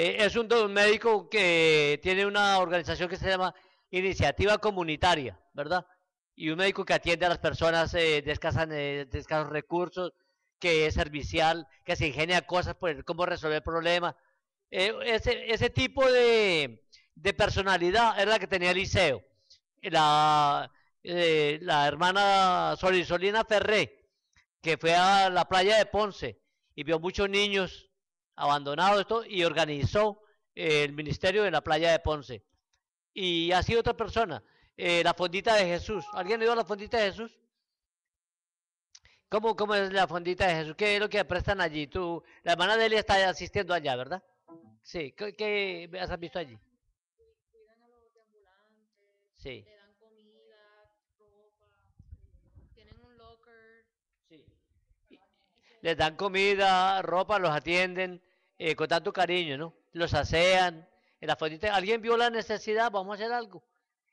Eh, es un, médico que tiene una organización que se llama Iniciativa Comunitaria, ¿verdad? Y un médico que atiende a las personas eh, de, escasos, de escasos recursos, que es servicial, que se ingenia cosas por cómo resolver problemas. Eh, ese, ese tipo de, de personalidad era la que tenía Eliseo. La, eh, la hermana Solisolina Ferré, que fue a la playa de Ponce y vio muchos niños abandonados esto, y organizó eh, el ministerio de la playa de Ponce. Y así otra persona, eh, la fondita de Jesús. ¿Alguien ha ido a la fondita de Jesús? ¿Cómo, ¿Cómo es la fondita de Jesús? ¿Qué es lo que prestan allí? Tú, la hermana de él está asistiendo allá, ¿verdad? Sí, ¿qué, qué has visto allí? Cuidan a los ambulantes, Sí. le dan comida, ropa, eh, tienen un locker. Sí. Les dan comida, ropa, los atienden eh, con tanto cariño, ¿no? Los asean. En la fondita, alguien vio la necesidad, vamos a hacer algo.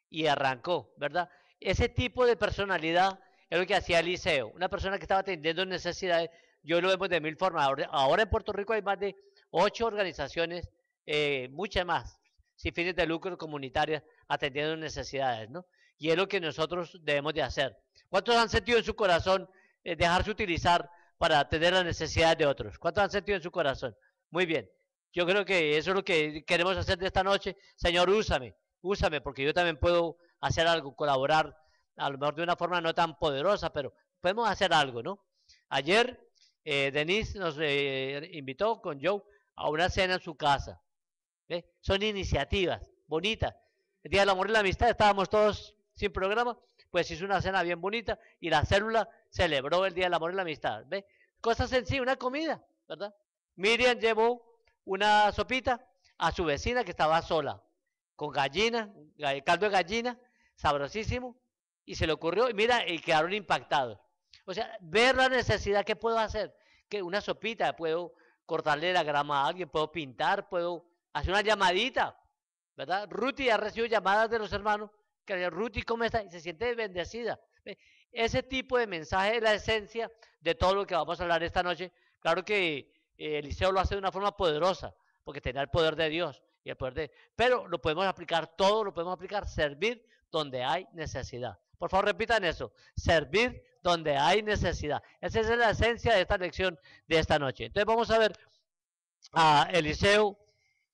Y arrancó, ¿verdad? Ese tipo de personalidad es lo que hacía Eliseo. Una persona que estaba atendiendo necesidades. Yo lo vemos de mil formas. Ahora, ahora en Puerto Rico hay más de ocho organizaciones, eh, muchas más, sin fines de lucro comunitarias, atendiendo necesidades, ¿no? Y es lo que nosotros debemos de hacer. ¿Cuántos han sentido en su corazón eh, dejarse utilizar para atender las necesidades de otros? ¿Cuántos han sentido en su corazón? Muy bien. Yo creo que eso es lo que queremos hacer de esta noche. Señor, úsame, úsame, porque yo también puedo hacer algo, colaborar, a lo mejor de una forma no tan poderosa, pero podemos hacer algo, ¿no? Ayer eh, Denise nos eh, invitó con Joe a una cena en su casa. ¿Ve? Son iniciativas bonitas. El Día del Amor y la Amistad estábamos todos sin programa, pues hizo una cena bien bonita y la célula celebró el Día del Amor y la Amistad. ¿Ve? Cosas sencillas, una comida, ¿verdad? Miriam llevó una sopita a su vecina que estaba sola, con gallina, ga- caldo de gallina, sabrosísimo, y se le ocurrió, y mira, y quedaron impactados. O sea, ver la necesidad, ¿qué puedo hacer? Que una sopita, puedo cortarle la grama a alguien, puedo pintar, puedo hacer una llamadita, ¿verdad? Ruti ha recibido llamadas de los hermanos, que Ruti, ¿cómo está? Y se siente bendecida. Ese tipo de mensaje es la esencia de todo lo que vamos a hablar esta noche. Claro que eh, Eliseo lo hace de una forma poderosa, porque tenía el poder de Dios y el poder de... Pero lo podemos aplicar todo, lo podemos aplicar, servir donde hay necesidad. Por favor, repitan eso, servir donde hay necesidad. Esa es la esencia de esta lección de esta noche. Entonces vamos a ver a Eliseo,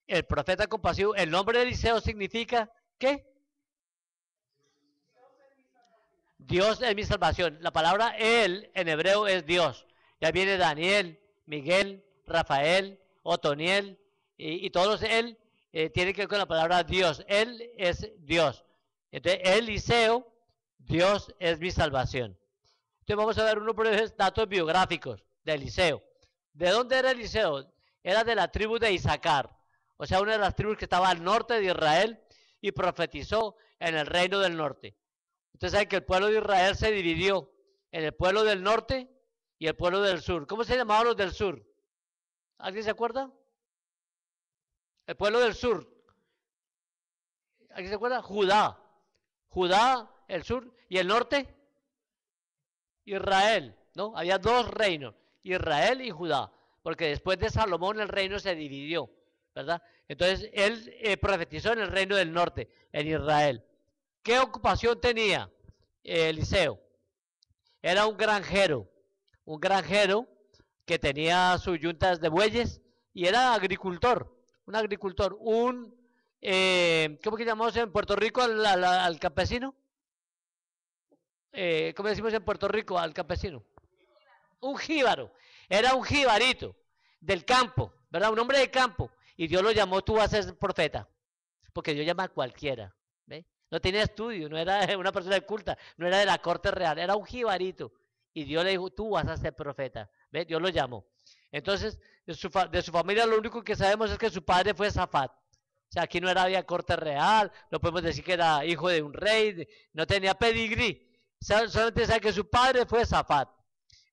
el profeta compasivo. El nombre de Eliseo significa, ¿qué? Dios es mi salvación. La palabra él en hebreo es Dios. Ya viene Daniel, Miguel, Rafael, Otoniel y, y todos él eh, tiene que ver con la palabra Dios. Él es Dios. Entonces, Eliseo, Dios es mi salvación. Entonces vamos a ver unos breves datos biográficos de Eliseo. ¿De dónde era Eliseo? Era de la tribu de Isaacar, o sea, una de las tribus que estaba al norte de Israel y profetizó en el reino del norte. Ustedes saben que el pueblo de Israel se dividió en el pueblo del norte y el pueblo del sur. ¿Cómo se llamaban los del sur? ¿Alguien se acuerda? El pueblo del sur. ¿Alguien se acuerda? Judá. Judá, el sur, y el norte, Israel. ¿No? Había dos reinos, Israel y Judá, porque después de Salomón el reino se dividió, ¿verdad? Entonces él eh, profetizó en el reino del norte, en Israel. ¿Qué ocupación tenía eh, Eliseo? Era un granjero, un granjero que tenía sus yuntas de bueyes y era agricultor, un agricultor, un, eh, ¿cómo que llamamos en Puerto Rico al, campesino? Eh, ¿Cómo decimos en Puerto Rico al campesino? Un jíbaro, era un jibarito del campo, ¿verdad? Un hombre de campo. Y Dios lo llamó, tú vas a ser profeta, porque Dios llama a cualquiera, ¿ve? No tenía estudio, no era una persona culta, no era de la corte real, era un jibarito. Y Dios le dijo, tú vas a ser profeta. ¿Ve? Dios lo llamó. Entonces, de su, familia lo único que sabemos es que su padre fue Zafat. O sea, aquí no era corte real, no podemos decir que era hijo de un rey, no tenía pedigrí. Solamente sabe que su padre fue Zafat.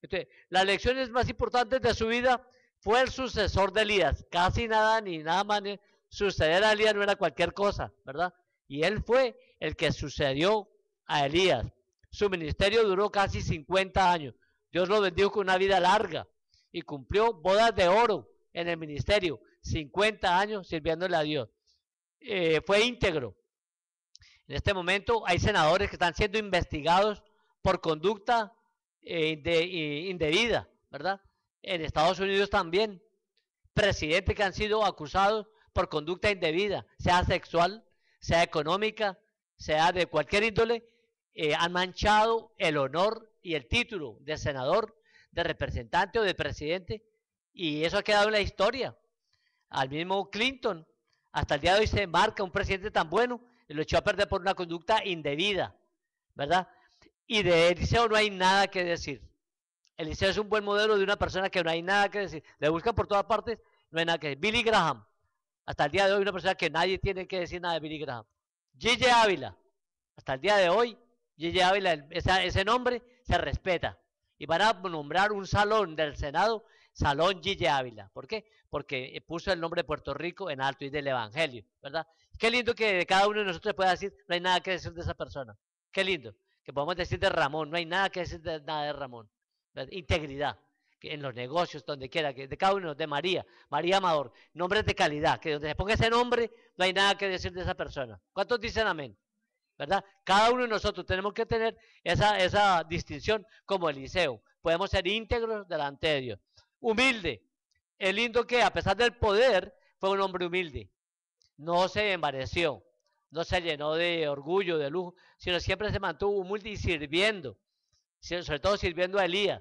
Entonces, las lecciones más importantes de su vida fue el sucesor de Elías. Casi nada ni nada más. Suceder a Elías no era cualquier cosa, ¿verdad? Y él fue el que sucedió a Elías. Su ministerio duró casi 50 años. Dios lo bendijo con una vida larga y cumplió bodas de oro en el ministerio. 50 años sirviéndole a Dios. Eh, fue íntegro. En este momento hay senadores que están siendo investigados por conducta eh, de, indebida, ¿verdad? En Estados Unidos también. Presidentes que han sido acusados por conducta indebida, sea sexual, sea económica, sea de cualquier índole, eh, han manchado el honor y el título de senador, de representante o de presidente, y eso ha quedado en la historia. Al mismo Clinton, hasta el día de hoy se marca un presidente tan bueno, y lo echó a perder por una conducta indebida, ¿verdad? Y de Eliseo no hay nada que decir. Eliseo es un buen modelo de una persona que no hay nada que decir. Le buscan por todas partes, no hay nada que decir. Billy Graham, hasta el día de hoy una persona que nadie tiene que decir nada de Billy Graham. Gigi Ávila, hasta el día de hoy, Gigi Ávila, ese nombre se respeta. Y van a nombrar un salón del Senado, Salón Gigi Ávila. ¿Por qué? Porque puso el nombre de Puerto Rico en alto y del Evangelio, ¿verdad? Qué lindo que cada uno de nosotros pueda decir, no hay nada que decir de esa persona. Qué lindo. Que podamos decir de Ramón, no hay nada que decir de nada de Ramón. Integridad. En los negocios, donde quiera, que de cada uno, de María, María Amador, nombres de calidad, que donde se ponga ese nombre, no hay nada que decir de esa persona. ¿Cuántos dicen amén? ¿Verdad? Cada uno de nosotros tenemos que tener esa, esa distinción como Eliseo. Podemos ser íntegros delante de Dios. Humilde. Es lindo que a pesar del poder, fue un hombre humilde no se envareció, no se llenó de orgullo, de lujo, sino siempre se mantuvo humilde y sirviendo, sobre todo sirviendo a Elías,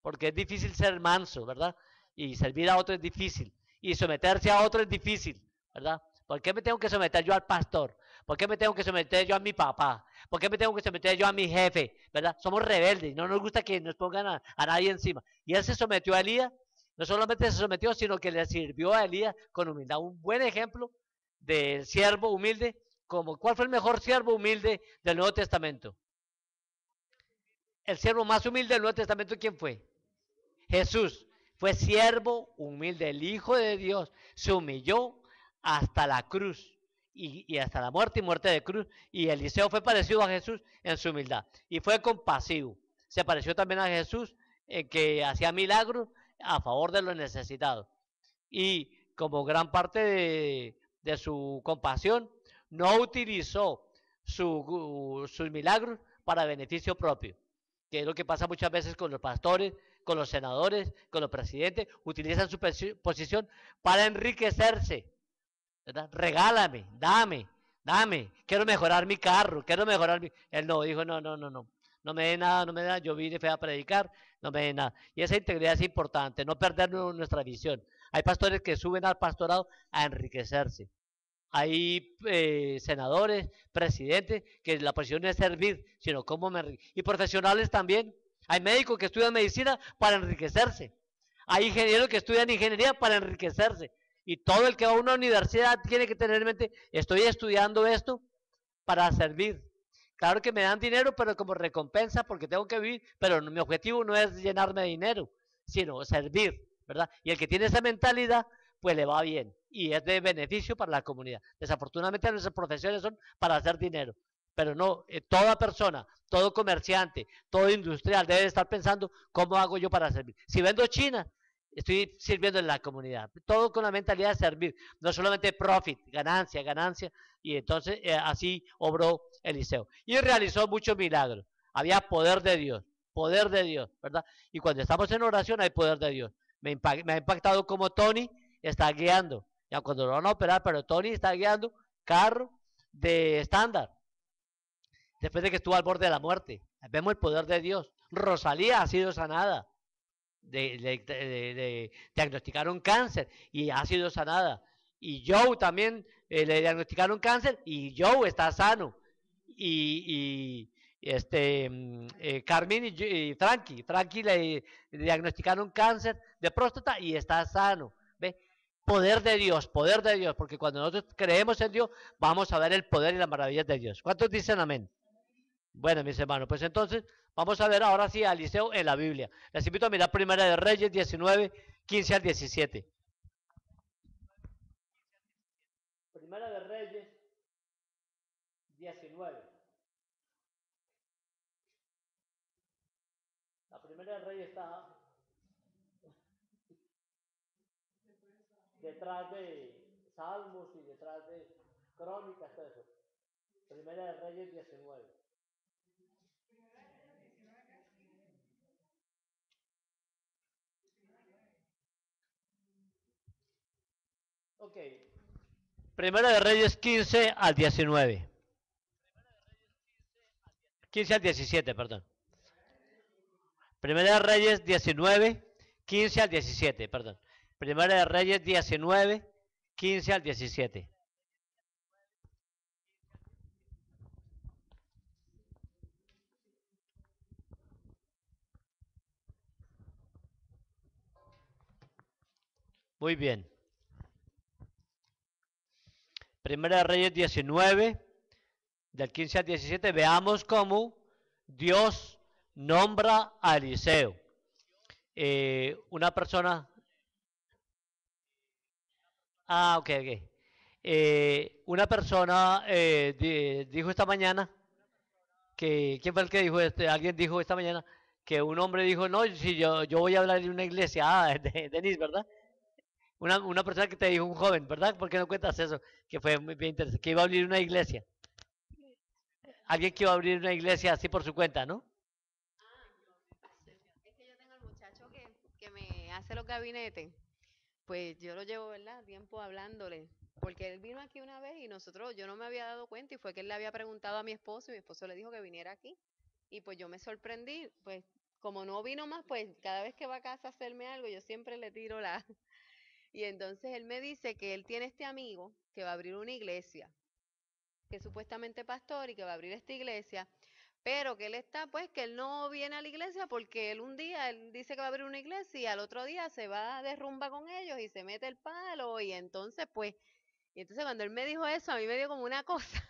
porque es difícil ser manso, ¿verdad? Y servir a otro es difícil, y someterse a otro es difícil, ¿verdad? ¿Por qué me tengo que someter yo al pastor? ¿Por qué me tengo que someter yo a mi papá? ¿Por qué me tengo que someter yo a mi jefe? ¿Verdad? Somos rebeldes, no nos gusta que nos pongan a, a nadie encima. Y él se sometió a Elías, no solamente se sometió, sino que le sirvió a Elías con humildad. Un buen ejemplo del siervo humilde, como ¿cuál fue el mejor siervo humilde del Nuevo Testamento? El siervo más humilde del Nuevo Testamento, ¿quién fue? Jesús. Fue siervo humilde, el Hijo de Dios. Se humilló hasta la cruz y, hasta la muerte y muerte de cruz. Y Eliseo fue parecido a Jesús en su humildad. Y fue compasivo. Se pareció también a Jesús en que hacía milagros a favor de los necesitados. Y como gran parte de, de su compasión, no utilizó su, sus milagros para beneficio propio, que es lo que pasa muchas veces con los pastores, con los senadores, con los presidentes, utilizan su posición para enriquecerse. Regálame, dame, dame, quiero mejorar mi carro, quiero mejorar mi... Él no, dijo, no, no, no, no, no me dé nada, no me dé nada, yo vine a predicar, no me dé nada. Y esa integridad es importante, no perder nuestra visión. Hay pastores que suben al pastorado a enriquecerse. Hay eh, senadores, presidentes, que la posición no es servir, sino cómo me Y profesionales también. Hay médicos que estudian medicina para enriquecerse. Hay ingenieros que estudian ingeniería para enriquecerse. Y todo el que va a una universidad tiene que tener en mente, estoy estudiando esto para servir. Claro que me dan dinero, pero como recompensa porque tengo que vivir, pero mi objetivo no es llenarme de dinero, sino servir. Y el que tiene esa mentalidad, pues le va bien y es de beneficio para la comunidad. Desafortunadamente nuestras profesiones son para hacer dinero, pero no, eh, toda persona, todo comerciante, todo industrial debe estar pensando cómo hago yo para servir. Si vendo China, estoy sirviendo en la comunidad. Todo con la mentalidad de servir, no solamente profit, ganancia, ganancia. Y entonces eh, así obró Eliseo. Y realizó muchos milagros. Había poder de Dios, poder de Dios, ¿verdad? Y cuando estamos en oración hay poder de Dios me, ha impactado como Tony está guiando. Ya cuando lo van a operar, pero Tony está guiando carro de estándar. Después de que estuvo al borde de la muerte. Vemos el poder de Dios. Rosalía ha sido sanada. Le, diagnosticaron cáncer y ha sido sanada. Y Joe también eh, le diagnosticaron cáncer y Joe está sano. Y, este, mm, eh, Carmen y, Frankie. Frankie le, diagnosticaron cáncer de próstata y está sano. ¿Ve? Poder de Dios, poder de Dios, porque cuando nosotros creemos en Dios, vamos a ver el poder y las maravillas de Dios. ¿Cuántos dicen amén? Bueno, mis hermanos, pues entonces vamos a ver ahora sí a Eliseo en la Biblia. Les invito a mirar Primera de Reyes 19, 15 al 17. Primera de Reyes 19. primera rey está detrás de Salmos y detrás de Crónicas, todo eso. Primera de Reyes 19. Ok. Primera de Reyes 15 al 19. 15 al 17, perdón. Primera de Reyes 19, 15 al 17, perdón. Primera de Reyes 19, 15 al 17. Muy bien. Primera Reyes 19, del 15 al 17, veamos cómo Dios nombra a Eliseo. Eh, una persona... Ah, ok, ok. Eh, una persona eh, di- dijo esta mañana que... ¿Quién fue el que dijo? Este, alguien dijo esta mañana que un hombre dijo, no, si yo, yo voy a hablar de una iglesia. Ah, de, Denis, ¿verdad? Una, una persona que te dijo, un joven, ¿verdad? ¿Por qué no cuentas eso? Que fue muy bien interesante, que iba a abrir una iglesia. Alguien que iba a abrir una iglesia así por su cuenta, ¿no? Es que yo tengo el muchacho que, que me hace los gabinetes, pues yo lo llevo, ¿verdad? Tiempo hablándole, porque él vino aquí una vez y nosotros, yo no me había dado cuenta y fue que él le había preguntado a mi esposo y mi esposo le dijo que viniera aquí. Y pues yo me sorprendí, pues como no vino más, pues cada vez que va a casa a hacerme algo, yo siempre le tiro la... Y entonces él me dice que él tiene este amigo que va a abrir una iglesia, que es supuestamente pastor y que va a abrir esta iglesia, pero que él está, pues, que él no viene a la iglesia porque él un día, él dice que va a abrir una iglesia y al otro día se va de rumba con ellos y se mete el palo y entonces, pues, y entonces cuando él me dijo eso, a mí me dio como una cosa.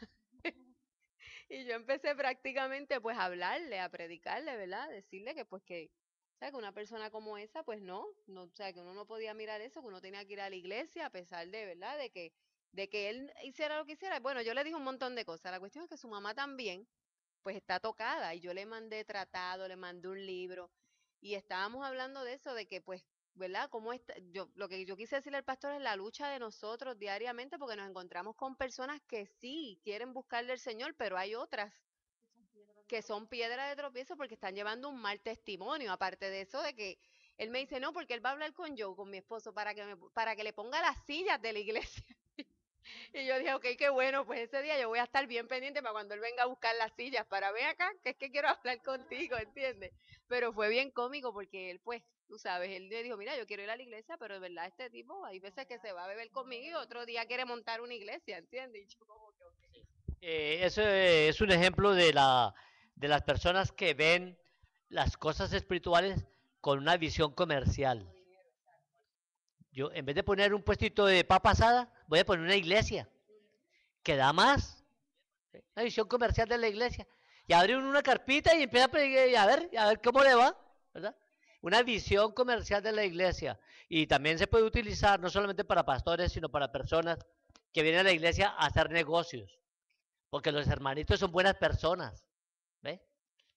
y yo empecé prácticamente, pues, a hablarle, a predicarle, ¿verdad? Decirle que, pues, que, que una persona como esa, pues, no, no, o sea, que uno no podía mirar eso, que uno tenía que ir a la iglesia a pesar de, ¿verdad? De que, de que él hiciera lo que hiciera. Bueno, yo le dije un montón de cosas. La cuestión es que su mamá también, pues está tocada y yo le mandé tratado, le mandé un libro y estábamos hablando de eso, de que pues, ¿verdad? Cómo está, yo, lo que yo quise decirle al pastor es la lucha de nosotros diariamente porque nos encontramos con personas que sí quieren buscarle al Señor, pero hay otras que son piedra de tropiezo porque están llevando un mal testimonio, aparte de eso de que él me dice, no, porque él va a hablar con Joe, con mi esposo, para que, me, para que le ponga las sillas de la iglesia. Y yo dije, ok, qué bueno, pues ese día yo voy a estar bien pendiente para cuando él venga a buscar las sillas, para ver acá, que es que quiero hablar contigo, ¿entiendes? Pero fue bien cómico porque él, pues, tú sabes, él le dijo, mira, yo quiero ir a la iglesia, pero de verdad este tipo, hay veces que se va a beber conmigo y otro día quiere montar una iglesia, ¿entiendes? Y yo como que, ok. Eh, eso es un ejemplo de, la, de las personas que ven las cosas espirituales con una visión comercial. Yo, en vez de poner un puestito de papa asada, voy a poner una iglesia que da más. Una visión comercial de la iglesia. Y abre una carpita y empieza a, a ver, a ver cómo le va, ¿verdad? Una visión comercial de la iglesia. Y también se puede utilizar no solamente para pastores, sino para personas que vienen a la iglesia a hacer negocios. Porque los hermanitos son buenas personas.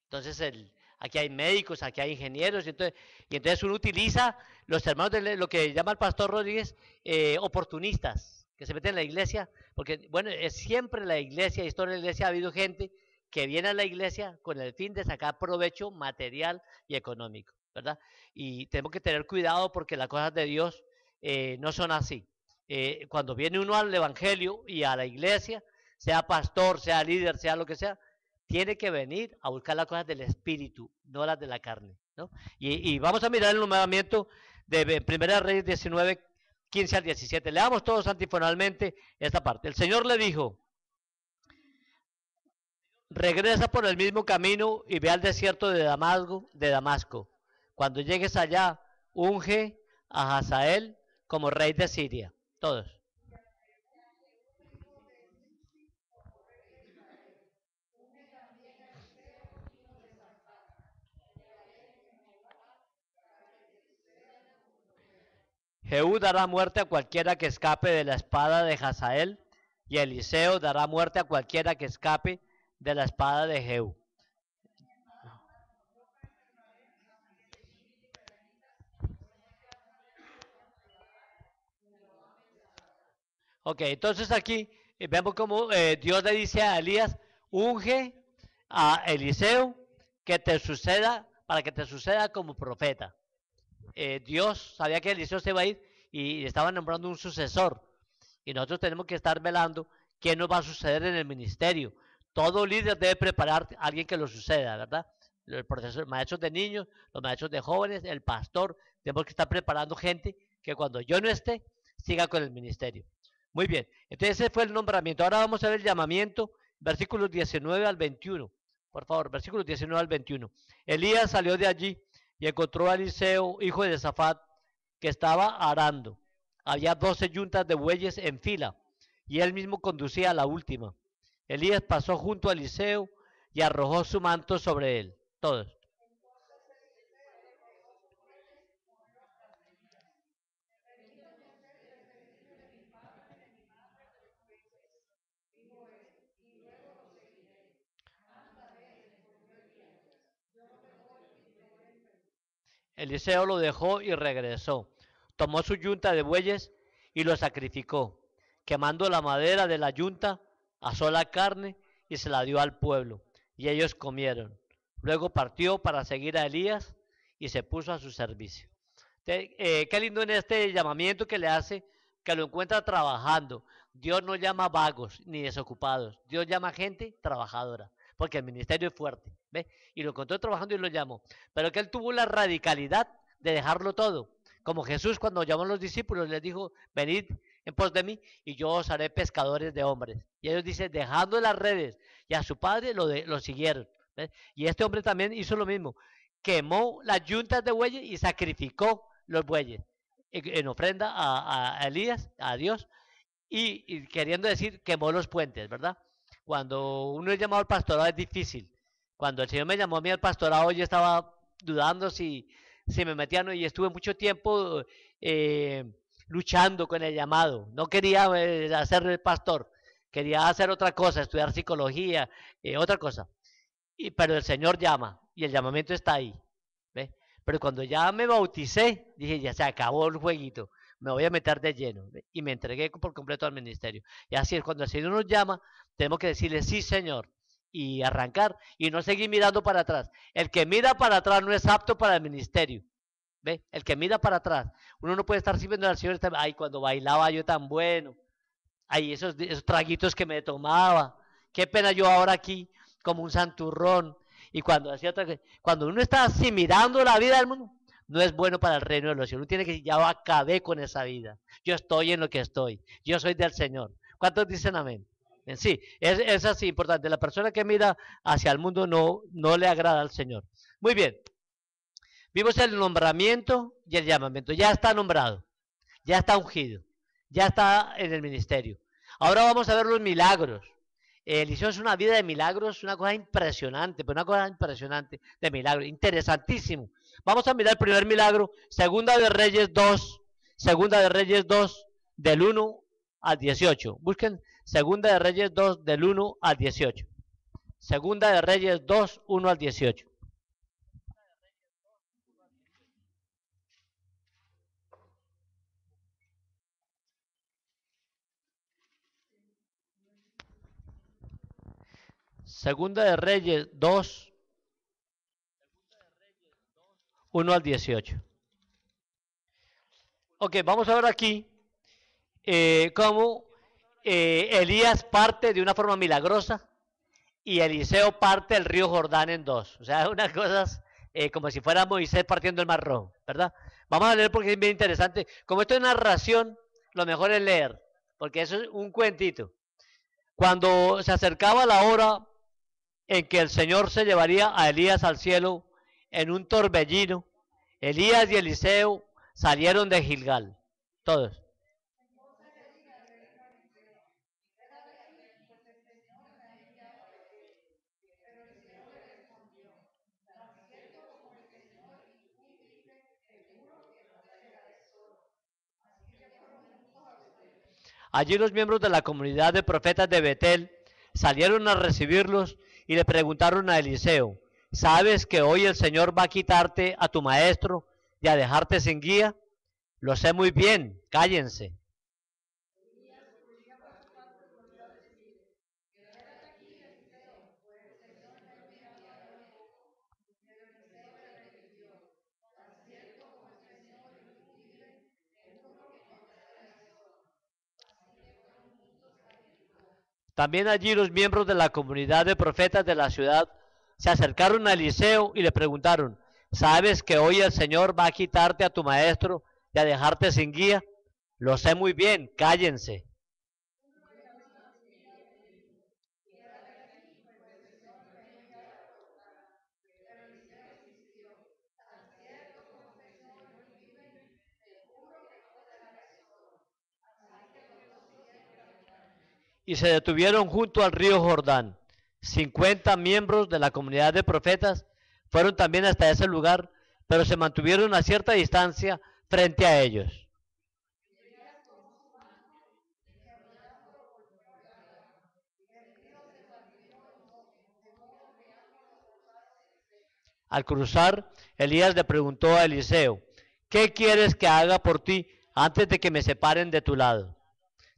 Entonces, el, aquí hay médicos, aquí hay ingenieros, y entonces, y entonces uno utiliza los hermanos de lo que llama el pastor Rodríguez eh, oportunistas, que se meten en la iglesia, porque, bueno, es siempre la iglesia, historia de la iglesia, ha habido gente que viene a la iglesia con el fin de sacar provecho material y económico, ¿verdad? Y tenemos que tener cuidado porque las cosas de Dios eh, no son así. Eh, cuando viene uno al evangelio y a la iglesia, sea pastor, sea líder, sea lo que sea, tiene que venir a buscar las cosas del espíritu, no las de la carne. ¿no? Y, vamos a mirar el numeramiento de 1 Reyes 19, 15 al 17. Leamos todos antifonalmente esta parte. El Señor le dijo, regresa por el mismo camino y ve al desierto de Damasco, de Damasco. Cuando llegues allá, unge a Hazael como rey de Siria. Todos. Jehú dará muerte a cualquiera que escape de la espada de Hazael, y Eliseo dará muerte a cualquiera que escape de la espada de Jehú. Ok, entonces aquí eh, vemos como eh, Dios le dice a Elías, unge a Eliseo que te suceda, para que te suceda como profeta. Eh, Dios sabía que Eliseo se iba a ir y estaba nombrando un sucesor. Y nosotros tenemos que estar velando qué nos va a suceder en el ministerio. Todo líder debe preparar a alguien que lo suceda, ¿verdad? El profesor, maestros de niños, los maestros de jóvenes, el pastor, tenemos que estar preparando gente que cuando yo no esté, siga con el ministerio. Muy bien, entonces ese fue el nombramiento. Ahora vamos a ver el llamamiento, versículos 19 al 21. Por favor, versículos 19 al 21. Elías salió de allí y encontró a Eliseo, hijo de Zafat, que estaba arando. Había doce yuntas de bueyes en fila, y él mismo conducía a la última. Elías pasó junto a Eliseo y arrojó su manto sobre él. Todos. Eliseo lo dejó y regresó. Tomó su yunta de bueyes y lo sacrificó. Quemando la madera de la yunta, asó la carne y se la dio al pueblo. Y ellos comieron. Luego partió para seguir a Elías y se puso a su servicio. Eh, qué lindo en este llamamiento que le hace, que lo encuentra trabajando. Dios no llama vagos ni desocupados. Dios llama gente trabajadora, porque el ministerio es fuerte. Y lo encontró trabajando y lo llamó. Pero que él tuvo la radicalidad de dejarlo todo. Como Jesús cuando llamó a los discípulos les dijo, venid en pos de mí y yo os haré pescadores de hombres. Y ellos dicen, dejando las redes. Y a su padre lo, lo siguieron. Y este hombre también hizo lo mismo. Quemó las yuntas de bueyes y sacrificó los bueyes en ofrenda a, Elías, a Dios, y, y, queriendo decir, quemó los puentes, ¿verdad? Cuando uno es llamado al pastorado es difícil. Cuando el Señor me llamó a mí al pastorado, yo estaba dudando si, si me metía y estuve mucho tiempo eh, luchando con el llamado. No quería eh, hacer el pastor, quería hacer otra cosa, estudiar psicología, eh, otra cosa. Y, pero el Señor llama y el llamamiento está ahí. ¿ve? Pero cuando ya me bauticé, dije, ya se acabó el jueguito, me voy a meter de lleno. Y me entregué por completo al ministerio. Y así es, cuando el Señor nos llama, tenemos que decirle, sí, Señor, y arrancar y no seguir mirando para atrás. El que mira para atrás no es apto para el ministerio. ¿Ve? El que mira para atrás. Uno no puede estar sirviendo al Señor. Ay, cuando bailaba yo tan bueno. Ay, esos, traguitos que me tomaba. Qué pena yo ahora aquí como un santurrón. Y cuando hacía cuando uno está así mirando la vida del mundo, no es bueno para el reino de los cielos. Uno tiene que decir, ya acabé con esa vida. Yo estoy en lo que estoy. Yo soy del Señor. ¿Cuántos dicen amén? En sí, es, así importante. La persona que mira hacia el mundo no, no le agrada al Señor. Muy bien. Vimos el nombramiento y el llamamiento. Ya está nombrado. Ya está ungido. Ya está en el ministerio. Ahora vamos a ver los milagros. Eliseo es una vida de milagros, una cosa impresionante, pero una cosa impresionante de milagros, interesantísimo. Vamos a mirar el primer milagro, Segunda de Reyes 2, Segunda de Reyes 2, del 1 al 18. Busquen Segunda de Reyes 2 del 1 al 18. Segunda de Reyes 2, 1 al 18. Segunda de Reyes 2, 1 al 18. Ok, vamos a ver aquí eh, cómo eh, Elías parte de una forma milagrosa y Eliseo parte el río Jordán en dos. O sea, unas cosas eh, como si fuera Moisés partiendo el mar rojo, ¿verdad? Vamos a leer porque es bien interesante. Como esto es narración, lo mejor es leer, porque eso es un cuentito. Cuando se acercaba la hora en que el Señor se llevaría a Elías al cielo en un torbellino, Elías y Eliseo salieron de Gilgal, todos. Allí los miembros de la comunidad de profetas de Betel salieron a recibirlos y le preguntaron a Eliseo, ¿sabes que hoy el Señor va a quitarte a tu maestro y a dejarte sin guía? Lo sé muy bien, cállense. También allí los miembros de la comunidad de profetas de la ciudad se acercaron a Eliseo y le preguntaron, ¿sabes que hoy el Señor va a quitarte a tu maestro y a dejarte sin guía? Lo sé muy bien, cállense. Y se detuvieron junto al río Jordán. 50 miembros de la comunidad de profetas fueron también hasta ese lugar, pero se mantuvieron a cierta distancia frente a ellos. Al cruzar, Elías le preguntó a Eliseo, ¿qué quieres que haga por ti antes de que me separen de tu lado?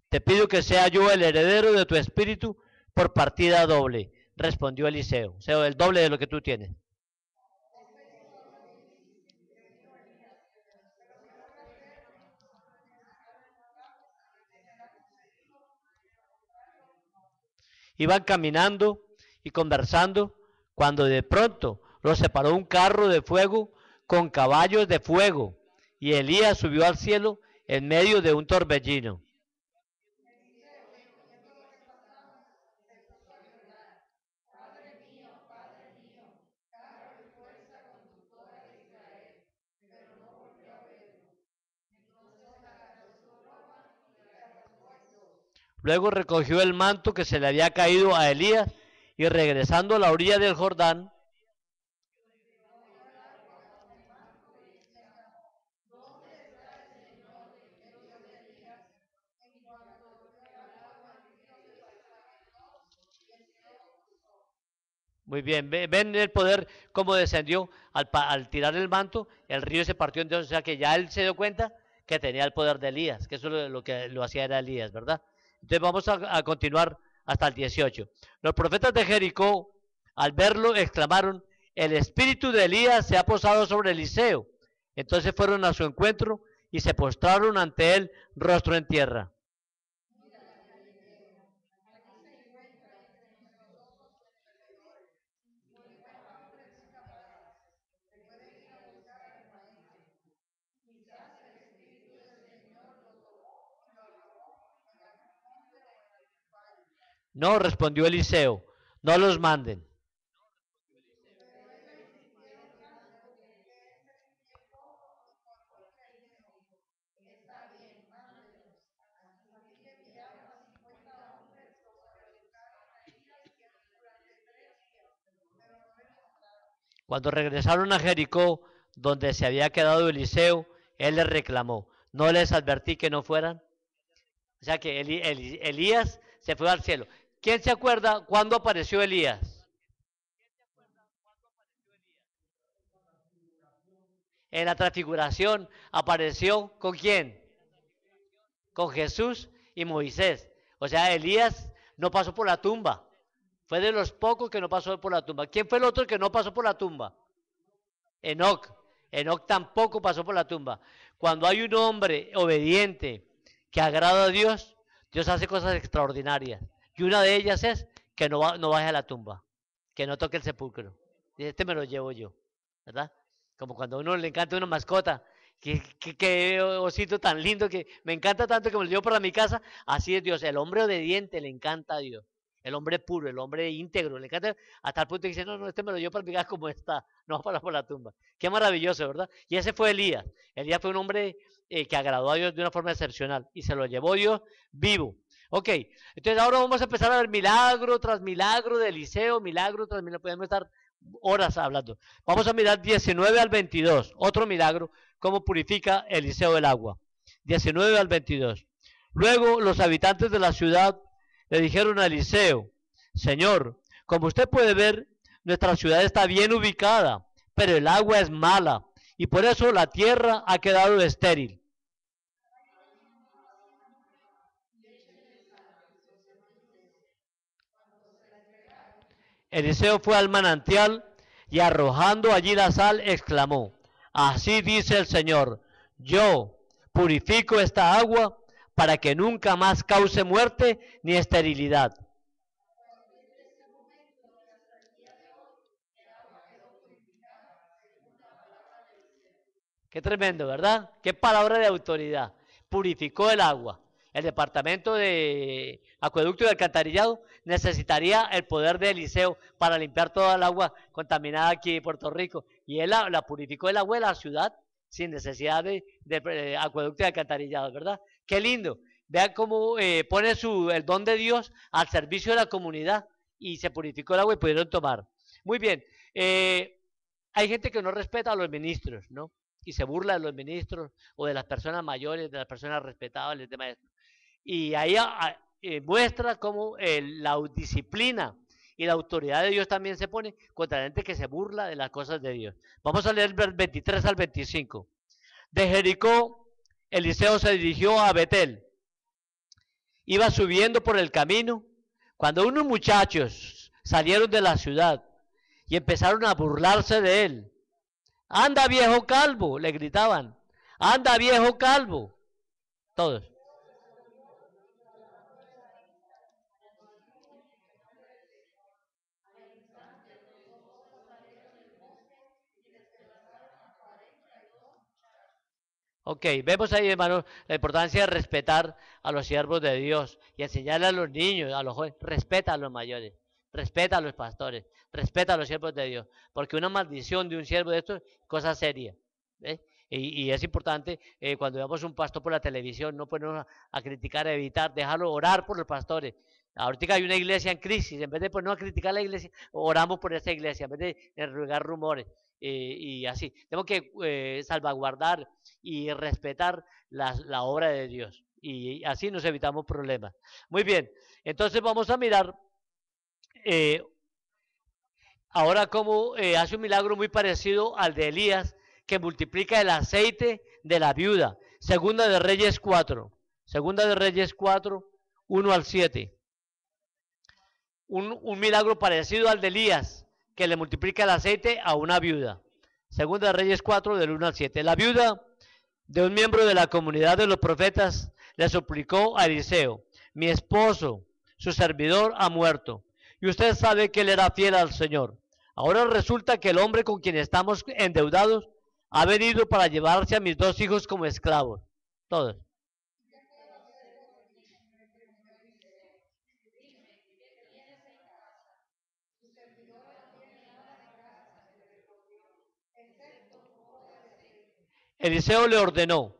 Te pido que sea yo el heredero de tu espíritu por partida doble, respondió Eliseo, o sea, el doble de lo que tú tienes. Iban caminando y conversando cuando de pronto los separó un carro de fuego con caballos de fuego y Elías subió al cielo en medio de un torbellino. Luego recogió el manto que se le había caído a Elías y regresando a la orilla del Jordán, Muy bien, ven el poder cómo descendió al, tirar el manto, el río se partió en dos, o sea que ya él se dio cuenta que tenía el poder de Elías, que eso lo, lo que lo hacía era Elías, ¿verdad? Entonces vamos a, continuar hasta el 18. Los profetas de Jericó, al verlo, exclamaron, el espíritu de Elías se ha posado sobre Eliseo. Entonces fueron a su encuentro y se postraron ante él rostro en tierra. No, respondió Eliseo, no los manden. Cuando regresaron a Jericó, donde se había quedado Eliseo, él les reclamó, ¿no les advertí que no fueran? O sea que Elías se fue al cielo. ¿Quién se acuerda cuándo apareció Elías? En la transfiguración apareció con quién? Con Jesús y Moisés. O sea, Elías no pasó por la tumba. Fue de los pocos que no pasó por la tumba. ¿Quién fue el otro que no pasó por la tumba? Enoch. Enoch tampoco pasó por la tumba. Cuando hay un hombre obediente que agrada a Dios, Dios hace cosas extraordinarias. Y una de ellas es que no, va, no baje a la tumba, que no toque el sepulcro. Y este me lo llevo yo, ¿verdad? Como cuando a uno le encanta una mascota, que, osito tan lindo que me encanta tanto que me lo llevo para mi casa. Así es Dios, el hombre obediente le encanta a Dios. El hombre puro, el hombre íntegro, le encanta hasta el punto que dice, no, no, este me lo llevo para mi casa como está, no para por la tumba. Qué maravilloso, ¿verdad? Y ese fue Elías. Elías fue un hombre eh, que agradó a Dios de una forma excepcional y se lo llevó Dios vivo. Ok, entonces ahora vamos a empezar a ver milagro tras milagro de Eliseo, milagro tras milagro, podemos estar horas hablando. Vamos a mirar 19 al 22, otro milagro, cómo purifica Eliseo el agua. 19 al 22. Luego los habitantes de la ciudad le dijeron a Eliseo, Señor, como usted puede ver, nuestra ciudad está bien ubicada, pero el agua es mala y por eso la tierra ha quedado estéril. Eliseo fue al manantial y arrojando allí la sal, exclamó, Así dice el Señor, yo purifico esta agua para que nunca más cause muerte ni esterilidad. Qué tremendo, ¿verdad? Qué palabra de autoridad. Purificó el agua. El departamento de acueducto y alcantarillado necesitaría el poder de Eliseo para limpiar toda el agua contaminada aquí en Puerto Rico. Y él la, purificó el agua de la ciudad sin necesidad de, de, eh, acueducto y alcantarillado, ¿verdad? Qué lindo. Vean cómo eh, pone su, el don de Dios al servicio de la comunidad y se purificó el agua y pudieron tomar. Muy bien. Eh, hay gente que no respeta a los ministros, ¿no? Y se burla de los ministros o de las personas mayores, de las personas respetables de maestros. Y ahí a, eh, muestra cómo eh, la disciplina y la autoridad de Dios también se pone contra gente que se burla de las cosas de Dios. Vamos a leer el 23 al 25. De Jericó, Eliseo se dirigió a Betel. Iba subiendo por el camino cuando unos muchachos salieron de la ciudad y empezaron a burlarse de él. Anda viejo calvo, le gritaban. Anda viejo calvo. Todos. Ok, vemos ahí, hermanos, la importancia de respetar a los siervos de Dios y enseñarle a los niños, a los jóvenes, respeta a los mayores, respeta a los pastores, respeta a los siervos de Dios, porque una maldición de un siervo de estos es cosa seria. Y, es importante, eh, cuando veamos un pastor por la televisión, no ponernos a, a, criticar, a evitar, dejarlo orar por los pastores. Ahorita hay una iglesia en crisis, en vez de ponernos a criticar la iglesia, oramos por esa iglesia, en vez de, de rugar rumores. Eh, y así. Tenemos que eh, salvaguardar y respetar la, obra de Dios. Y así nos evitamos problemas. Muy bien, entonces vamos a mirar eh, ahora cómo hace un milagro muy parecido al de Elías, que multiplica el aceite de la viuda. Segunda de Reyes 4. Segunda de Reyes 4, 1 al 7. Un, un milagro parecido al de Elías que le multiplica el aceite a una viuda. Segunda de Reyes 4, del 1 al 7. La viuda de un miembro de la comunidad de los profetas le suplicó a Eliseo, mi esposo, su servidor, ha muerto, y usted sabe que él era fiel al Señor. Ahora resulta que el hombre con quien estamos endeudados ha venido para llevarse a mis dos hijos como esclavos. Todos. Eliseo le ordenó,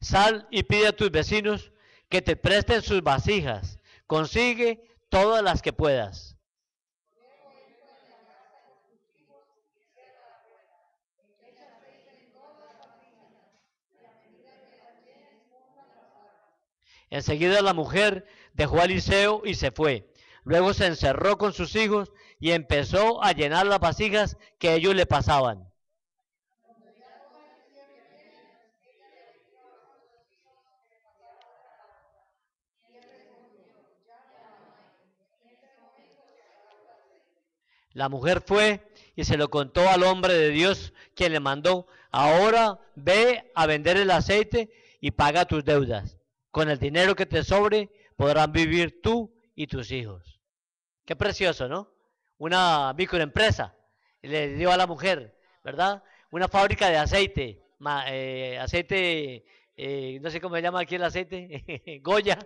sal y pide a tus vecinos que te presten sus vasijas, consigue todas las que puedas. Enseguida la mujer dejó a Eliseo y se fue. Luego se encerró con sus hijos y empezó a llenar las vasijas que ellos le pasaban. La mujer fue y se lo contó al hombre de Dios quien le mandó, ahora ve a vender el aceite y paga tus deudas. Con el dinero que te sobre podrán vivir tú y tus hijos. Qué precioso, ¿no? Una microempresa le dio a la mujer, ¿verdad? Una fábrica de aceite, eh, aceite, eh, no sé cómo se llama aquí el aceite, Goya,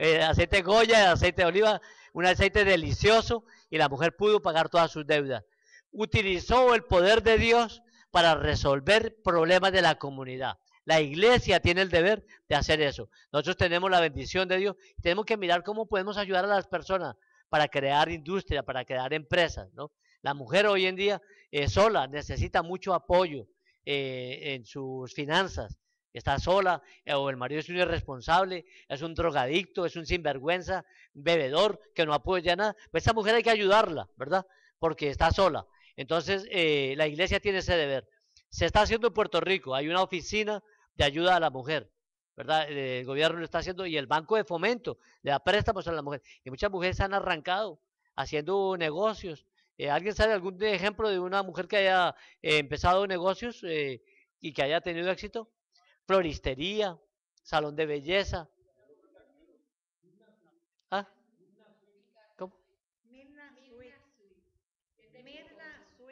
eh, aceite Goya, aceite de oliva, un aceite delicioso y la mujer pudo pagar todas sus deudas. Utilizó el poder de Dios para resolver problemas de la comunidad. La iglesia tiene el deber de hacer eso. Nosotros tenemos la bendición de Dios. Tenemos que mirar cómo podemos ayudar a las personas para crear industria, para crear empresas. ¿no? La mujer hoy en día eh, sola necesita mucho apoyo eh, en sus finanzas está sola, eh, o el marido es un irresponsable, es un drogadicto, es un sinvergüenza, bebedor, que no apoya nada, pues esa mujer hay que ayudarla, ¿verdad? Porque está sola. Entonces, eh, la iglesia tiene ese deber. Se está haciendo en Puerto Rico, hay una oficina de ayuda a la mujer, ¿verdad? El gobierno lo está haciendo y el Banco de Fomento le da préstamos a la mujer. Y muchas mujeres han arrancado haciendo negocios. Eh, ¿Alguien sabe algún ejemplo de una mujer que haya eh, empezado negocios eh, y que haya tenido éxito? Floristería, salón de belleza. ¿Ah? ¿Cómo?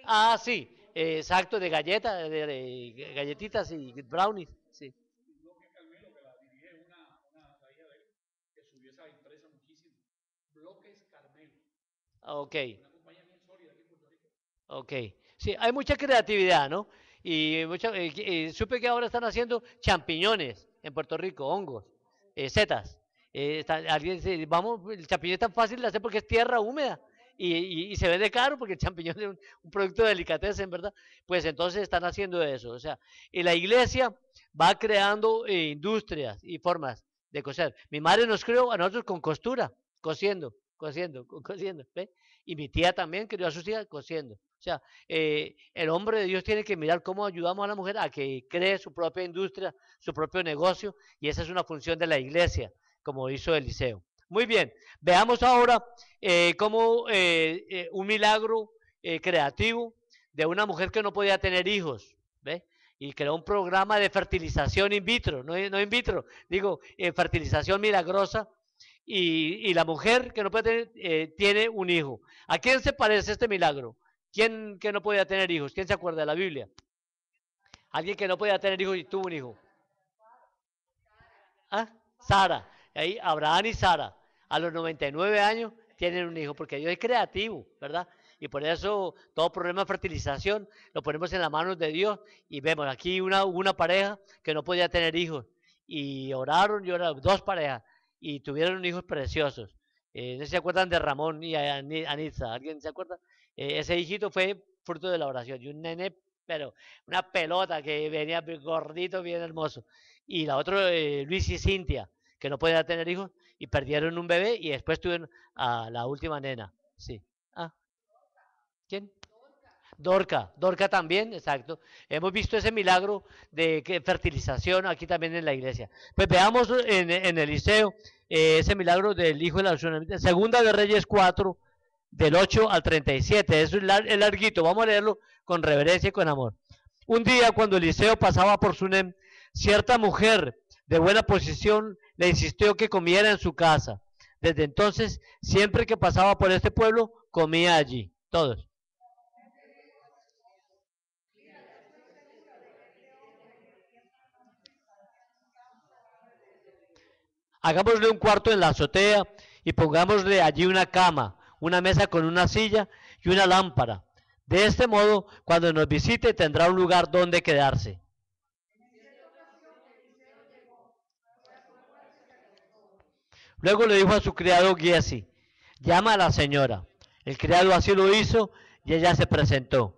Ah, sí, eh, exacto, de galletas, de, de galletitas y brownies. Sí. Bloque Carmelo, que la dirige una, una la hija de él, que subió esa empresa muchísimo. Bloques Carmelo, Ok, una compañía bien sólida aquí en Puerto Rico. ok. Sí, hay mucha creatividad, ¿no? Y, eh, eh, supe que ahora están haciendo champiñones en Puerto Rico, hongos, eh, setas. Está- alguien dice, vamos, el champiñón es tan fácil de hacer porque es tierra húmeda y, y- y se vende caro porque el champiñón es un, producto de delicatessen, ¿verdad? Pues entonces están haciendo eso. O sea, y la iglesia va creando industrias y formas de coser. Mi madre nos crió a nosotros con costura, cosiendo, cosiendo, co- cosiendo, ¿ve? Y mi tía también crió a sus hijas cosiendo. O sea, eh, el hombre de Dios tiene que mirar cómo ayudamos a la mujer a que cree su propia industria, su propio negocio, y esa es una función de la iglesia, como hizo Eliseo. Muy bien, veamos ahora eh, cómo eh, eh, un milagro creativo de una mujer que no podía tener hijos, ¿ve? Y creó un programa de fertilización in vitro, no, no in vitro, digo, fertilización milagrosa, y, y la mujer que no puede tener, tiene un hijo. ¿A quién se parece este milagro? ¿Quién que no podía tener hijos? ¿Quién se acuerda de la Biblia? Alguien que no podía tener hijos y tuvo un hijo. ¿Ah? Sara. Ahí Abraham y Sara, a los 99 años, tienen un hijo, porque Dios es creativo, ¿verdad? Y por eso todo problema de fertilización lo ponemos en las manos de Dios y vemos aquí una, una pareja que no podía tener hijos y oraron y oraron, dos parejas, y tuvieron hijos preciosos. Eh, no se acuerdan de Ramón y Ani- Anitza, ¿alguien se acuerda? Eh, ese hijito fue fruto de la oración y un nene, pero una pelota que venía gordito, bien hermoso. Y la otra, eh, Luis y Cintia, que no podían tener hijos y perdieron un bebé y después tuvieron a la última nena. Sí. Ah. ¿Quién? Dorca, Dorca también, exacto. Hemos visto ese milagro de fertilización aquí también en la iglesia. Pues veamos en, en Eliseo eh, ese milagro del hijo de la. Segunda de Reyes 4, del 8 al 37. Es, es larguito, vamos a leerlo con reverencia y con amor. Un día cuando Eliseo pasaba por Sunem, cierta mujer de buena posición le insistió que comiera en su casa. Desde entonces, siempre que pasaba por este pueblo, comía allí. Todos. Hagámosle un cuarto en la azotea y pongámosle allí una cama, una mesa con una silla y una lámpara. De este modo, cuando nos visite, tendrá un lugar donde quedarse. Luego le dijo a su criado Giesi, llama a la señora. El criado así lo hizo y ella se presentó.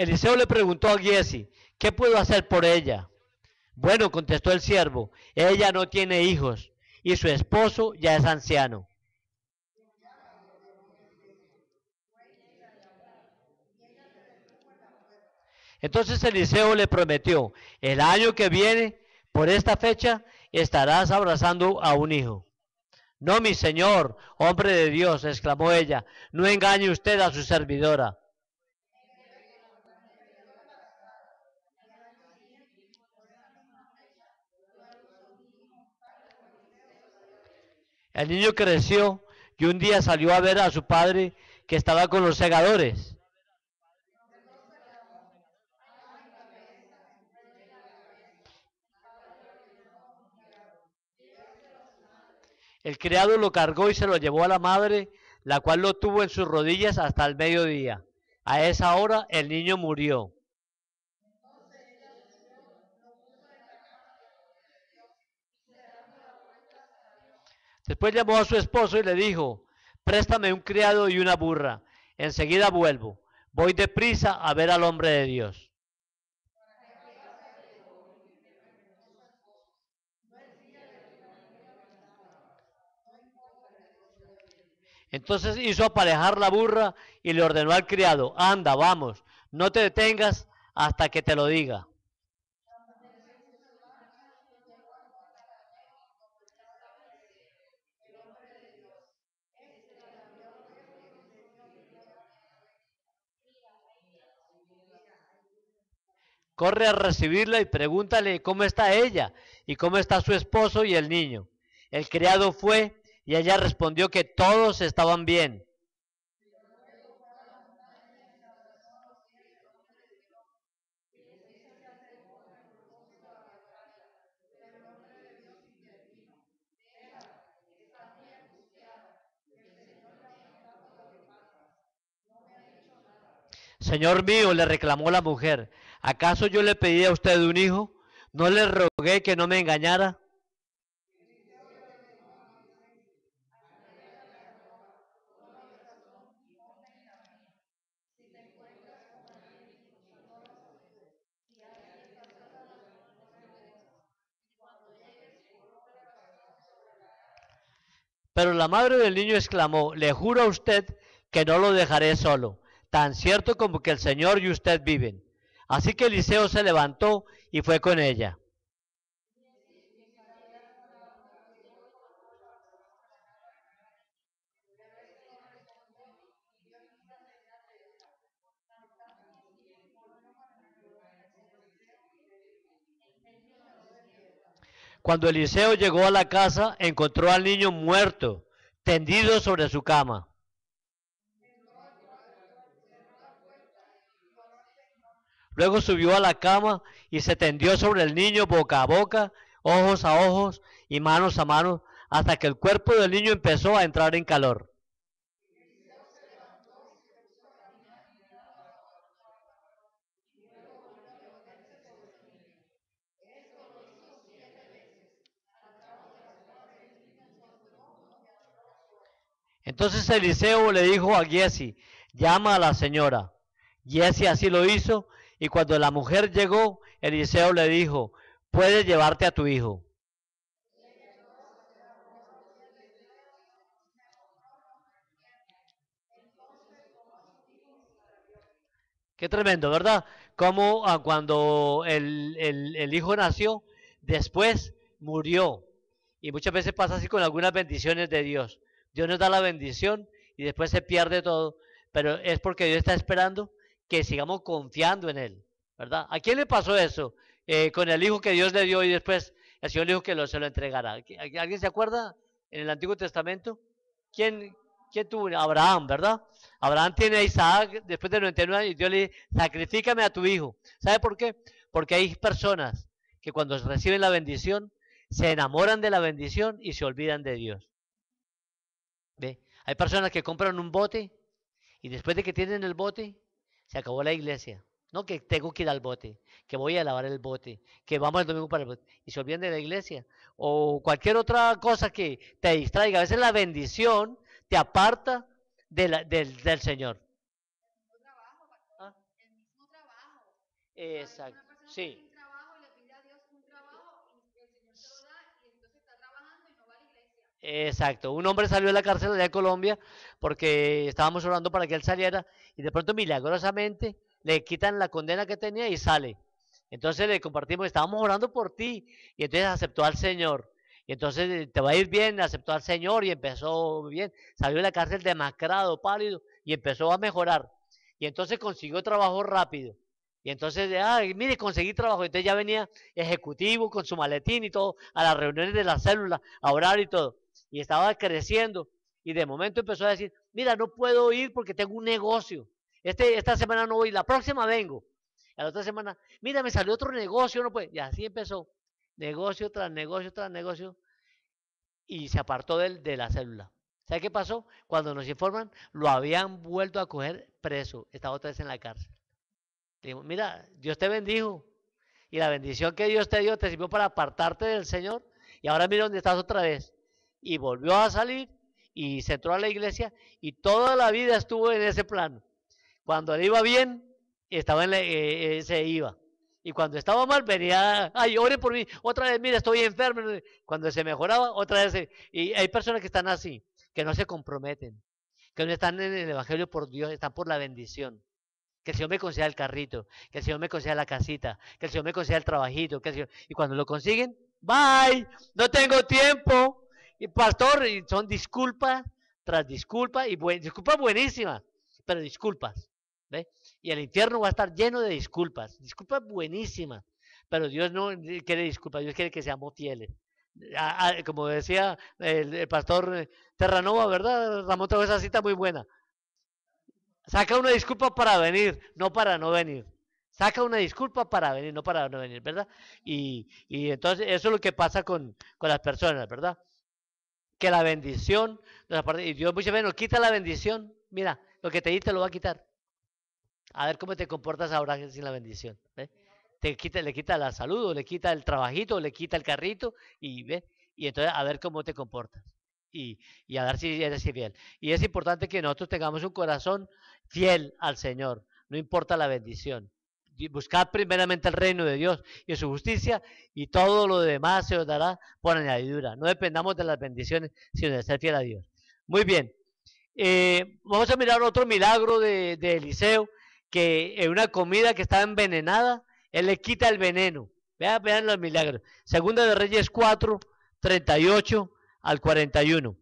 Eliseo le preguntó a Giesi, ¿qué puedo hacer por ella? Bueno, contestó el siervo, ella no tiene hijos y su esposo ya es anciano. Entonces Eliseo le prometió, el año que viene, por esta fecha, estarás abrazando a un hijo. No, mi señor, hombre de Dios, exclamó ella, no engañe usted a su servidora. El niño creció y un día salió a ver a su padre que estaba con los segadores. El criado lo cargó y se lo llevó a la madre, la cual lo tuvo en sus rodillas hasta el mediodía. A esa hora el niño murió. Después llamó a su esposo y le dijo, préstame un criado y una burra. Enseguida vuelvo. Voy deprisa a ver al hombre de Dios. Entonces hizo aparejar la burra y le ordenó al criado, anda, vamos, no te detengas hasta que te lo diga. Corre a recibirla y pregúntale cómo está ella y cómo está su esposo y el niño. El criado fue y ella respondió que todos estaban bien. Señor mío, le reclamó la mujer, ¿acaso yo le pedí a usted un hijo? ¿No le rogué que no me engañara? Pero la madre del niño exclamó, le juro a usted que no lo dejaré solo, tan cierto como que el Señor y usted viven. Así que Eliseo se levantó y fue con ella. Cuando Eliseo llegó a la casa, encontró al niño muerto, tendido sobre su cama. Luego subió a la cama y se tendió sobre el niño boca a boca, ojos a ojos y manos a manos, hasta que el cuerpo del niño empezó a entrar en calor. Entonces Eliseo le dijo a Giesi, llama a la señora. Giesi así lo hizo y cuando la mujer llegó, Eliseo le dijo, puedes llevarte a tu hijo. Qué tremendo, ¿verdad? Como ah, cuando el, el- el hijo nació, después murió. Y muchas veces pasa así con algunas bendiciones de Dios. Dios nos da la bendición y después se pierde todo, pero es porque Dios está esperando que sigamos confiando en Él, ¿verdad? ¿A quién le pasó eso? Eh, con el hijo que Dios le dio y después el Señor le dijo que lo, se lo entregara. ¿Qui- ¿Alguien se acuerda en el Antiguo Testamento? ¿Quién, quién tuvo? Abraham, ¿verdad? Abraham tiene a Isaac después de 99 años y Dios le dice, sacrifícame a tu hijo. ¿Sabe por qué? Porque hay personas que cuando reciben la bendición se enamoran de la bendición y se olvidan de Dios. ¿Ve? Hay personas que compran un bote y después de que tienen el bote, se acabó la iglesia. No que tengo que ir al bote, que voy a lavar el bote, que vamos el domingo para el bote. Y se olvidan de la iglesia. O cualquier otra cosa que te distraiga. A veces la bendición te aparta de la- del, del Señor. ¿Ah? Exacto. Sí. Exacto. Un hombre salió de la cárcel allá de Colombia porque estábamos orando para que él saliera y de pronto milagrosamente le quitan la condena que tenía y sale. Entonces le compartimos, estábamos orando por ti y entonces aceptó al Señor. Y entonces eh, te va a ir bien, aceptó al Señor y empezó bien. Salió de la cárcel demacrado, pálido y empezó a mejorar. Y entonces consiguió trabajo rápido. Y entonces, ay, mire, conseguí trabajo. Entonces ya venía ejecutivo con su maletín y todo a las reuniones de la célula, a orar y todo. Y estaba creciendo. Y de momento empezó a decir, mira, no puedo ir porque tengo un negocio. Este, esta semana no voy, la próxima vengo. Y la otra semana, mira, me salió otro negocio, no puede. Y así empezó, negocio tras negocio tras negocio. Y se apartó del- de, la célula. ¿Sabe qué pasó? Cuando nos informan, lo habían vuelto a coger preso. Estaba otra vez en la cárcel. Le dijimos, mira, Dios te bendijo. Y la bendición que Dios te dio te sirvió para apartarte del Señor. Y ahora mira dónde estás otra vez. Y volvió a salir y se entró a la iglesia y toda la vida estuvo en ese plano. Cuando le iba bien, estaba en eh, eh, se iba. Y cuando estaba mal, venía, ay, ore por mí, otra vez, mira, estoy enfermo. Cuando se mejoraba, otra vez. se- Y hay personas que están así, que no se comprometen, que no están en el Evangelio por Dios, están por la bendición. Que el Señor me conceda el carrito, que el Señor me conceda la casita, que el Señor me conceda el trabajito, que el. Y cuando lo consiguen, bye, no tengo tiempo. Y pastor, y son disculpas tras disculpas, y buen- disculpas buenísimas, pero disculpas. ¿ve? Y el infierno va a estar lleno de disculpas, disculpas buenísimas. Pero Dios no quiere disculpas, Dios quiere que seamos fieles. A- a- como decía el, pastor Terranova, ¿verdad? Ramón trajo esa cita muy buena. Saca una disculpa para venir, no para no venir. Saca una disculpa para venir, no para no venir, ¿verdad? Y, y entonces eso es lo que pasa con, con las personas, ¿verdad? Que la bendición, y Dios muchas veces nos quita la bendición. Mira, lo que te di te lo va a quitar. A ver cómo te comportas ahora sin la bendición. ¿ve? Te quita, le quita la salud, o le quita el trabajito, o le quita el carrito, y ve, y entonces a ver cómo te comportas. Y, y a ver si eres fiel. Y es importante que nosotros tengamos un corazón fiel al Señor, no importa la bendición. Buscad primeramente el reino de Dios y su justicia, y todo lo demás se os dará por añadidura. No dependamos de las bendiciones, sino de ser fiel a Dios. Muy bien. Eh, vamos a mirar otro milagro de, de Eliseo, que en una comida que estaba envenenada, él le quita el veneno. Vean, vean los milagros. Segunda de Reyes 4, 38 al 41.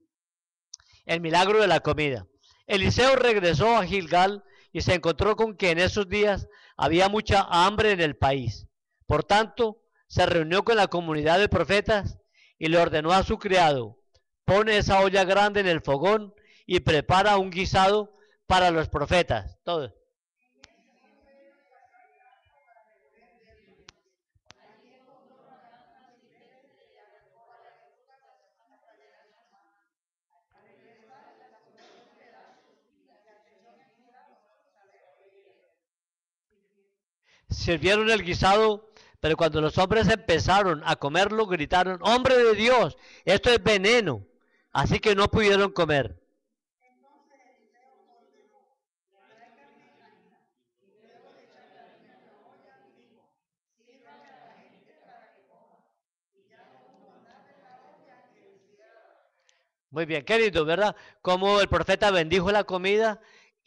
El milagro de la comida. Eliseo regresó a Gilgal y se encontró con que en esos días había mucha hambre en el país. Por tanto, se reunió con la comunidad de profetas y le ordenó a su criado, pone esa olla grande en el fogón y prepara un guisado para los profetas. Todo. Sirvieron el guisado, pero cuando los hombres empezaron a comerlo, gritaron, hombre de Dios, esto es veneno. Así que no pudieron comer. Muy bien, qué lindo, ¿verdad? Como el profeta bendijo la comida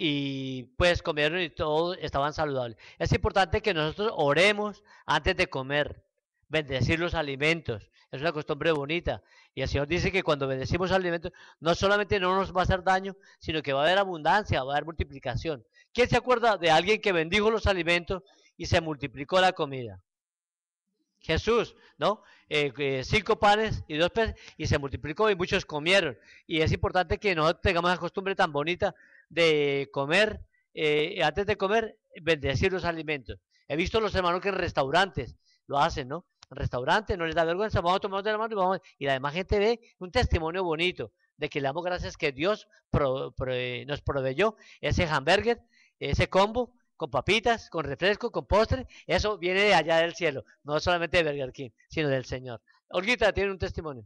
y pues comieron y todos estaban saludables. Es importante que nosotros oremos antes de comer, bendecir los alimentos. Es una costumbre bonita. Y el Señor dice que cuando bendecimos alimentos, no solamente no nos va a hacer daño, sino que va a haber abundancia, va a haber multiplicación. ¿Quién se acuerda de alguien que bendijo los alimentos y se multiplicó la comida? Jesús, ¿no? Eh, cinco panes y dos peces y se multiplicó y muchos comieron. Y es importante que no tengamos la costumbre tan bonita de comer, eh, antes de comer, bendecir los alimentos. He visto los hermanos que en restaurantes lo hacen, ¿no? En restaurantes no les da vergüenza, vamos a tomar de la mano y, vamos, y la demás gente ve un testimonio bonito de que le damos gracias que Dios pro- pro- nos proveyó ese hamburger, ese combo con papitas, con refresco, con postre, eso viene de allá del cielo, no solamente de Burger King, sino del Señor. Olguita tiene un testimonio.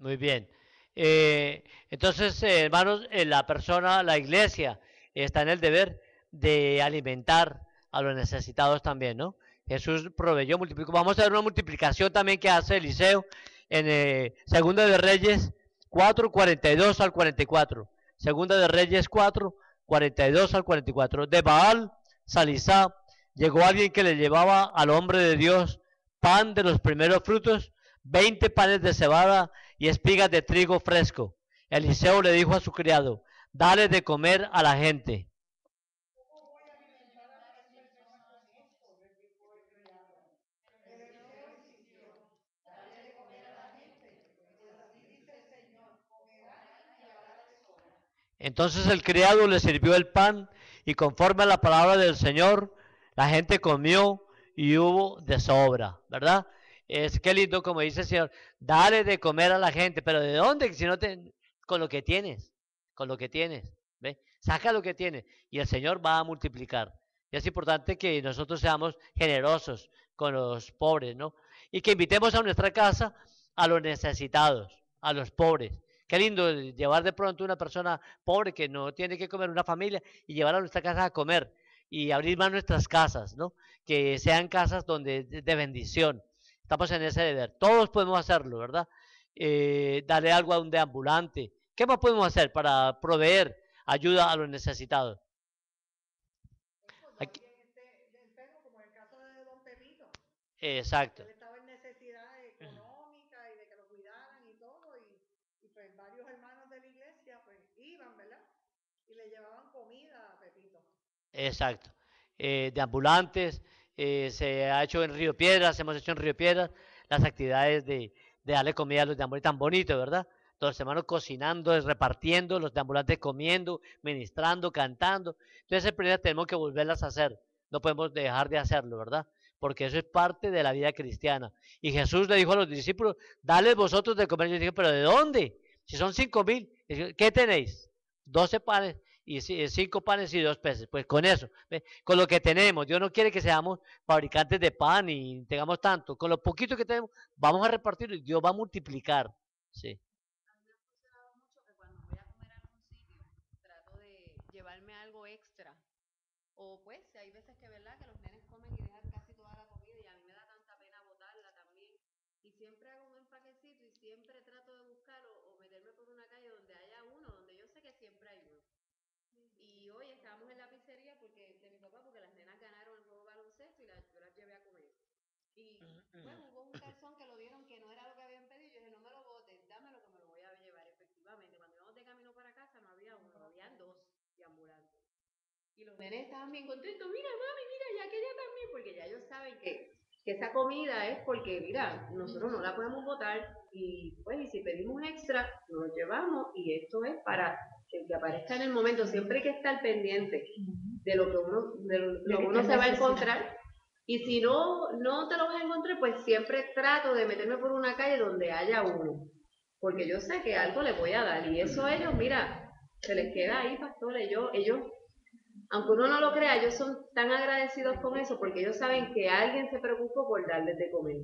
Muy bien. Eh, entonces, eh, hermanos, eh, la persona, la iglesia, está en el deber de alimentar a los necesitados también, ¿no? Jesús proveyó, multiplicó. Vamos a ver una multiplicación también que hace Eliseo en eh, Segunda de Reyes 4, 42 al 44. Segunda de Reyes 4, 42 al 44. De Baal, Salisá, llegó alguien que le llevaba al hombre de Dios pan de los primeros frutos, 20 panes de cebada y espigas de trigo fresco. Eliseo le dijo a su criado, dale de comer a la gente. Entonces el criado le sirvió el pan y conforme a la palabra del Señor, la gente comió y hubo de sobra, ¿verdad? Es que lindo, como dice el Señor, dale de comer a la gente, pero ¿de dónde? Si no te, con lo que tienes, con lo que tienes, ¿ve? Saca lo que tienes y el Señor va a multiplicar. Y es importante que nosotros seamos generosos con los pobres, ¿no? Y que invitemos a nuestra casa a los necesitados, a los pobres. Qué lindo llevar de pronto una persona pobre que no tiene que comer, una familia, y llevar a nuestra casa a comer y abrir más nuestras casas, ¿no? Que sean casas donde de bendición. Estamos en ese deber. Todos podemos hacerlo, ¿verdad? Eh, darle algo a un deambulante. ¿Qué más podemos hacer para proveer ayuda a los necesitados? Aquí- Exacto. Exacto. Eh, de ambulantes, eh, se ha hecho en Río Piedras, hemos hecho en Río Piedras las actividades de, de darle comida a los de ambulantes, tan bonito, ¿verdad? Todos los hermanos cocinando, repartiendo, los de ambulantes comiendo, ministrando, cantando. Entonces, primero tenemos que volverlas a hacer. No podemos dejar de hacerlo, ¿verdad? Porque eso es parte de la vida cristiana. Y Jesús le dijo a los discípulos, dale vosotros de comer. Yo dije, ¿pero de dónde? Si son cinco mil, ¿qué tenéis? Doce panes y ci- cinco panes y dos peces. Pues con eso, con lo que tenemos. Dios no quiere que seamos fabricantes de pan y tengamos tanto. Con lo poquito que tenemos, vamos a repartirlo y Dios va a multiplicar. Sí. Llevarme algo extra. O pues, hay veces que, ¿verdad? Que los nenes comen y dejan casi toda la comida y a mí me da tanta pena botarla también. Y siempre hago un empaquecito y siempre trato de buscar o meterme por una calle donde haya uno, donde yo sé que siempre hay uno. Y hoy estábamos en la pizzería porque de mi papá, porque las nenas ganaron el juego baloncesto y la- yo las llevé a comer. Y bueno, hubo un calzón que lo dieron que no era lo que habían pedido. Yo dije, no me lo botes, dámelo que me lo voy a llevar. Efectivamente, cuando íbamos de camino para casa no había uno, habían dos de ambulantes. Y los nenes estaban bien contentos. Mira, mami, mira, y aquella también, porque ya ellos saben que, que esa comida es porque, mira, nosotros no la podemos botar. Y pues, y si pedimos extra, nos lo llevamos. Y esto es para el que aparezca en el momento. Siempre hay que estar pendiente de lo que uno, de lo, lo que uno se va a encontrar. Y si no, no te lo vas a encontrar, pues siempre trato de meterme por una calle donde haya uno. Porque yo sé que algo les voy a dar. Y eso a ellos, mira, se les queda ahí, pastores. Ellos, ellos, aunque uno no lo crea, ellos son tan agradecidos con eso porque ellos saben que alguien se preocupó por darles de comer.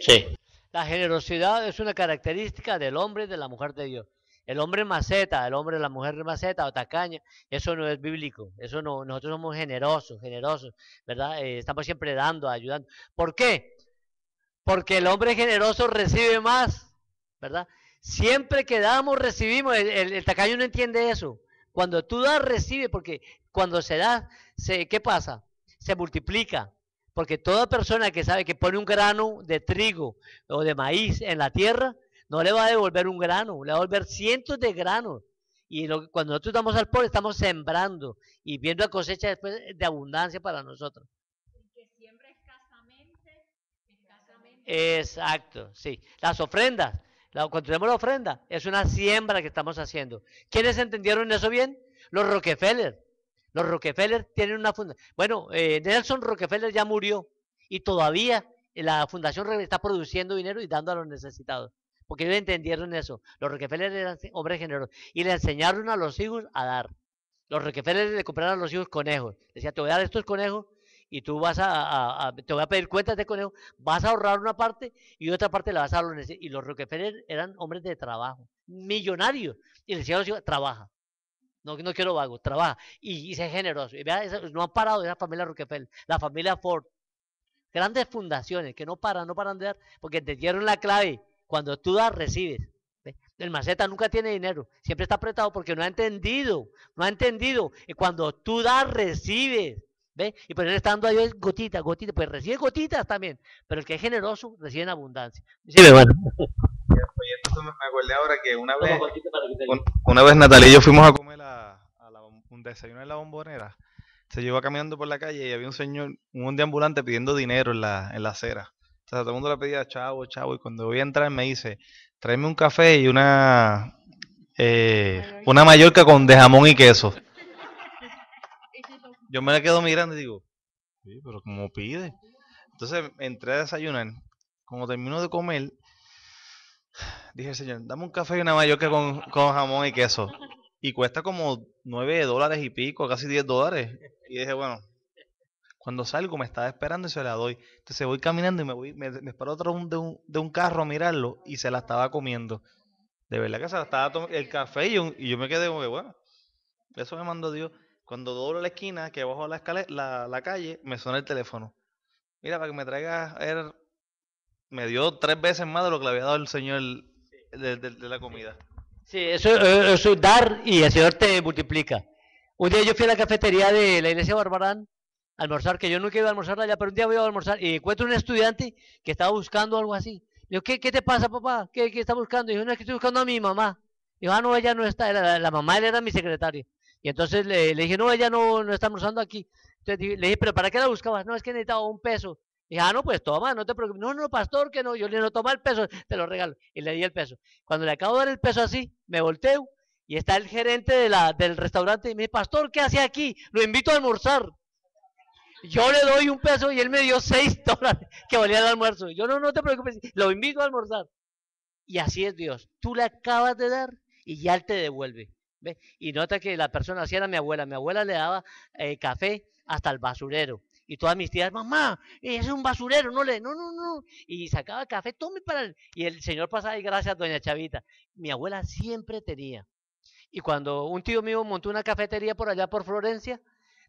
Sí. La generosidad es una característica del hombre y de la mujer de Dios. El hombre maceta, el hombre, la mujer maceta o tacaña, eso no es bíblico. Eso no, nosotros somos generosos, generosos, ¿verdad? Eh, estamos siempre dando, ayudando. ¿Por qué? Porque el hombre generoso recibe más, ¿verdad? Siempre que damos, recibimos. El, el- tacaño no entiende eso. Cuando tú das, recibe, porque cuando se da, se, ¿qué pasa? Se multiplica. Porque toda persona que sabe que pone un grano de trigo o de maíz en la tierra, no le va a devolver un grano, le va a devolver cientos de granos. Y lo- cuando nosotros damos al pobre, estamos sembrando y viendo la cosecha después de abundancia para nosotros. que siembra escasamente, escasamente. Exacto, sí. Las ofrendas, la- cuando tenemos la ofrenda, es una siembra que estamos haciendo. ¿Quiénes entendieron eso bien? Los Rockefeller. Los Rockefeller tienen una fundación. Bueno, eh, Nelson Rockefeller ya murió y todavía la fundación está produciendo dinero y dando a los necesitados. Porque ellos entendieron eso. Los Rockefeller eran hombres generosos y le enseñaron a los hijos a dar. Los Rockefeller le compraron a los hijos conejos. Decía, te voy a dar estos conejos y tú vas a, te voy a pedir cuentas de conejos, vas a ahorrar una parte y otra parte la vas a dar. Y los Rockefeller eran hombres de trabajo, millonarios. Y le decían a los hijos, trabaja. No, no quiero vago, trabaja. Y, y sé generoso. No han parado esa familia Rockefeller, la familia Ford. Grandes fundaciones que no paran, no paran de dar, porque entendieron la clave. Cuando tú das, recibes. ¿ve? El maceta nunca tiene dinero, siempre está apretado porque no ha entendido, no ha entendido. Y cuando tú das, recibes. ¿Ve? Y por él está dando a Dios gotitas, gotitas, pues recibe gotitas también. Pero el que es generoso recibe en abundancia. Sí, hermano. Oye, entonces me acordé ahora que una vez, una vez Natalia y yo fuimos a comer a, a la un desayuno en la bombonera. Se llevó caminando por la calle y había un señor, un deambulante pidiendo dinero en la, en la acera. O sea, todo el mundo le pedía chavo, chavo. Y cuando voy a entrar me dice, tráeme un café y una, eh, una mallorca con de jamón y queso. Yo me la quedo mirando y digo, sí, pero como pide. Entonces entré a desayunar. Cuando termino de comer, dije, Señor, dame un café y una mayoca con, con jamón y queso. Y cuesta como 9 dólares y pico, casi 10 dólares. Y dije, bueno, cuando salgo me estaba esperando y se la doy. Entonces voy caminando y me voy, me, otro de un, carro a mirarlo y se la estaba comiendo. De verdad que se la estaba tomando el café y, un- y yo me quedé como que, bueno, eso me mandó Dios. Cuando doblo la esquina, que bajo la, la, calle, me suena el teléfono. Mira, para que me traiga, él me dio tres veces más de lo que le había dado el Señor de, la comida. Sí, eso, eh, eso es dar y el Señor te multiplica. Un día yo fui a la cafetería de la iglesia Barbarán almorzar, que yo nunca iba a almorzar allá, pero un día voy a almorzar y encuentro un estudiante que estaba buscando algo así. Digo, ¿qué, qué te pasa, papá? ¿Qué, qué está buscando? Y dijo, no, es que estoy buscando a mi mamá. Dijo, ah, no, ella no está, la, la mamá él era mi secretaria. Y entonces le, le dije, no, ella no, no está almorzando aquí. Entonces le dije, ¿pero para qué la buscabas? No, es que necesitaba un peso. Y dije, ah, no, pues toma, no te preocupes. No, no, pastor, que no. Yo le no, toma el peso, te lo regalo. Y le di el peso. Cuando le acabo de dar el peso así, me volteo y está el gerente de la, del restaurante y me dice, pastor, ¿qué hace aquí? Lo invito a almorzar. Yo le doy un peso y él me dio seis dólares que valía el almuerzo. Yo no, no te preocupes, lo invito a almorzar. Y así es Dios. Tú le acabas de dar y ya él te devuelve. ¿ve? Y nota que la persona así era mi abuela. Mi abuela le daba eh, café hasta el basurero. Y todas mis tías, mamá, es un basurero, no le, no, no, no. Y sacaba café, tome para él. Y el señor pasaba y gracias, doña Chavita. Mi abuela siempre tenía. Y cuando un tío mío montó una cafetería por allá por Florencia,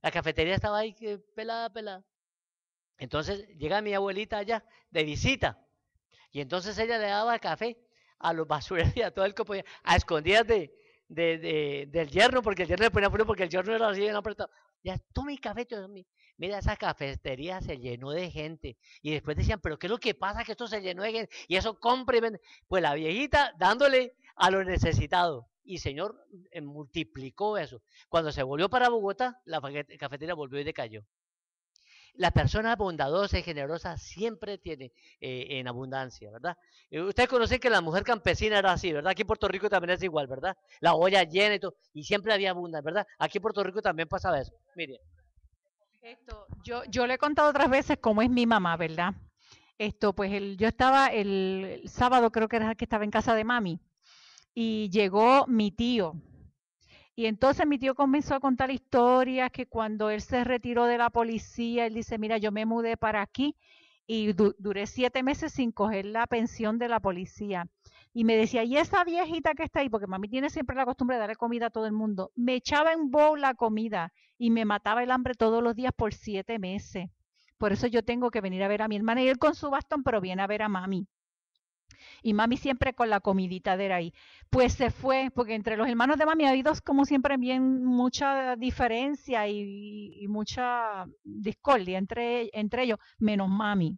la cafetería estaba ahí pelada, pelada. Entonces llega mi abuelita allá de visita. Y entonces ella le daba café a los basureros y a todo el podía, a escondidas de, de- de- del yerno, porque el yerno le ponía frío porque el yerno era así bien apretado. Ya, tome café. tome". Mira, esa cafetería se llenó de gente. Y después decían, pero ¿qué es lo que pasa? Que esto se llenó de gente. Y eso compra y vende. Pues la viejita dándole a los necesitados. Y Señor eh, multiplicó eso. Cuando se volvió para Bogotá, la cafetería volvió y decayó. La persona bondadosa y generosa siempre tiene eh, en abundancia, ¿verdad? Eh, Ustedes conocen que la mujer campesina era así, ¿verdad? Aquí en Puerto Rico también es igual, ¿verdad? La olla llena y todo, y siempre había abundancia, ¿verdad? Aquí en Puerto Rico también pasaba eso. Mire, Esto, yo, le he contado otras veces cómo es mi mamá, ¿verdad? Esto, pues yo estaba el, el sábado, creo que era que estaba en casa de mami, y llegó mi tío. Y entonces mi tío comenzó a contar historias que cuando él se retiró de la policía, él dice, mira, yo me mudé para aquí y du- duré siete meses sin coger la pensión de la policía. Y me decía, y esa viejita que está ahí, porque mami tiene siempre la costumbre de darle comida a todo el mundo, me echaba en bowl la comida y me mataba el hambre todos los días por siete meses. Por eso yo tengo que venir a ver a mi hermana y él con su bastón, pero viene a ver a mami. Y mami siempre con la comidita de ahí. Pues se fue, porque entre los hermanos de mami ha habido como siempre bien mucha diferencia y, mucha discordia entre, entre ellos, menos mami.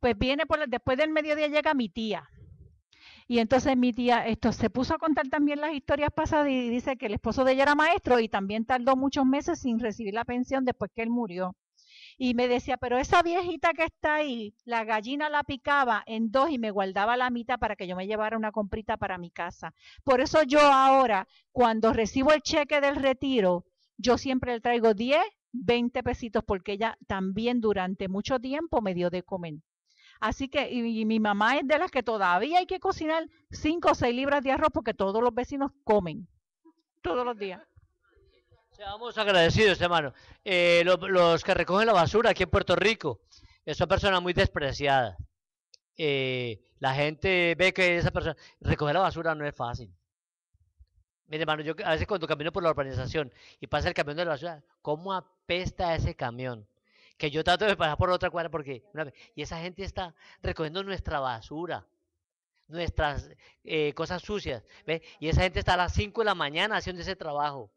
Pues viene por después del mediodía llega mi tía. Y entonces mi tía esto se puso a contar también las historias pasadas y dice que el esposo de ella era maestro y también tardó muchos meses sin recibir la pensión después que él murió. Y me decía, pero esa viejita que está ahí, la gallina la picaba en dos y me guardaba la mitad para que yo me llevara una comprita para mi casa. Por eso yo ahora, cuando recibo el cheque del retiro, yo siempre le traigo 10, 20 pesitos porque ella también durante mucho tiempo me dio de comer. Así que, y, mi mamá es de las que todavía hay que cocinar 5 o 6 libras de arroz porque todos los vecinos comen todos los días. Seamos agradecidos, hermano. Eh, lo- los que recogen la basura aquí en Puerto Rico son personas muy despreciadas. Eh, la gente ve que esa persona, recoger la basura no es fácil. Mire, hermano, yo a veces cuando camino por la urbanización y pasa el camión de la basura, ¿cómo apesta ese camión? Que yo trato de pasar por otra cuadra porque, una y esa gente está recogiendo nuestra basura, nuestras eh, cosas sucias, ¿ve? Y esa gente está a las 5 de la mañana haciendo ese trabajo.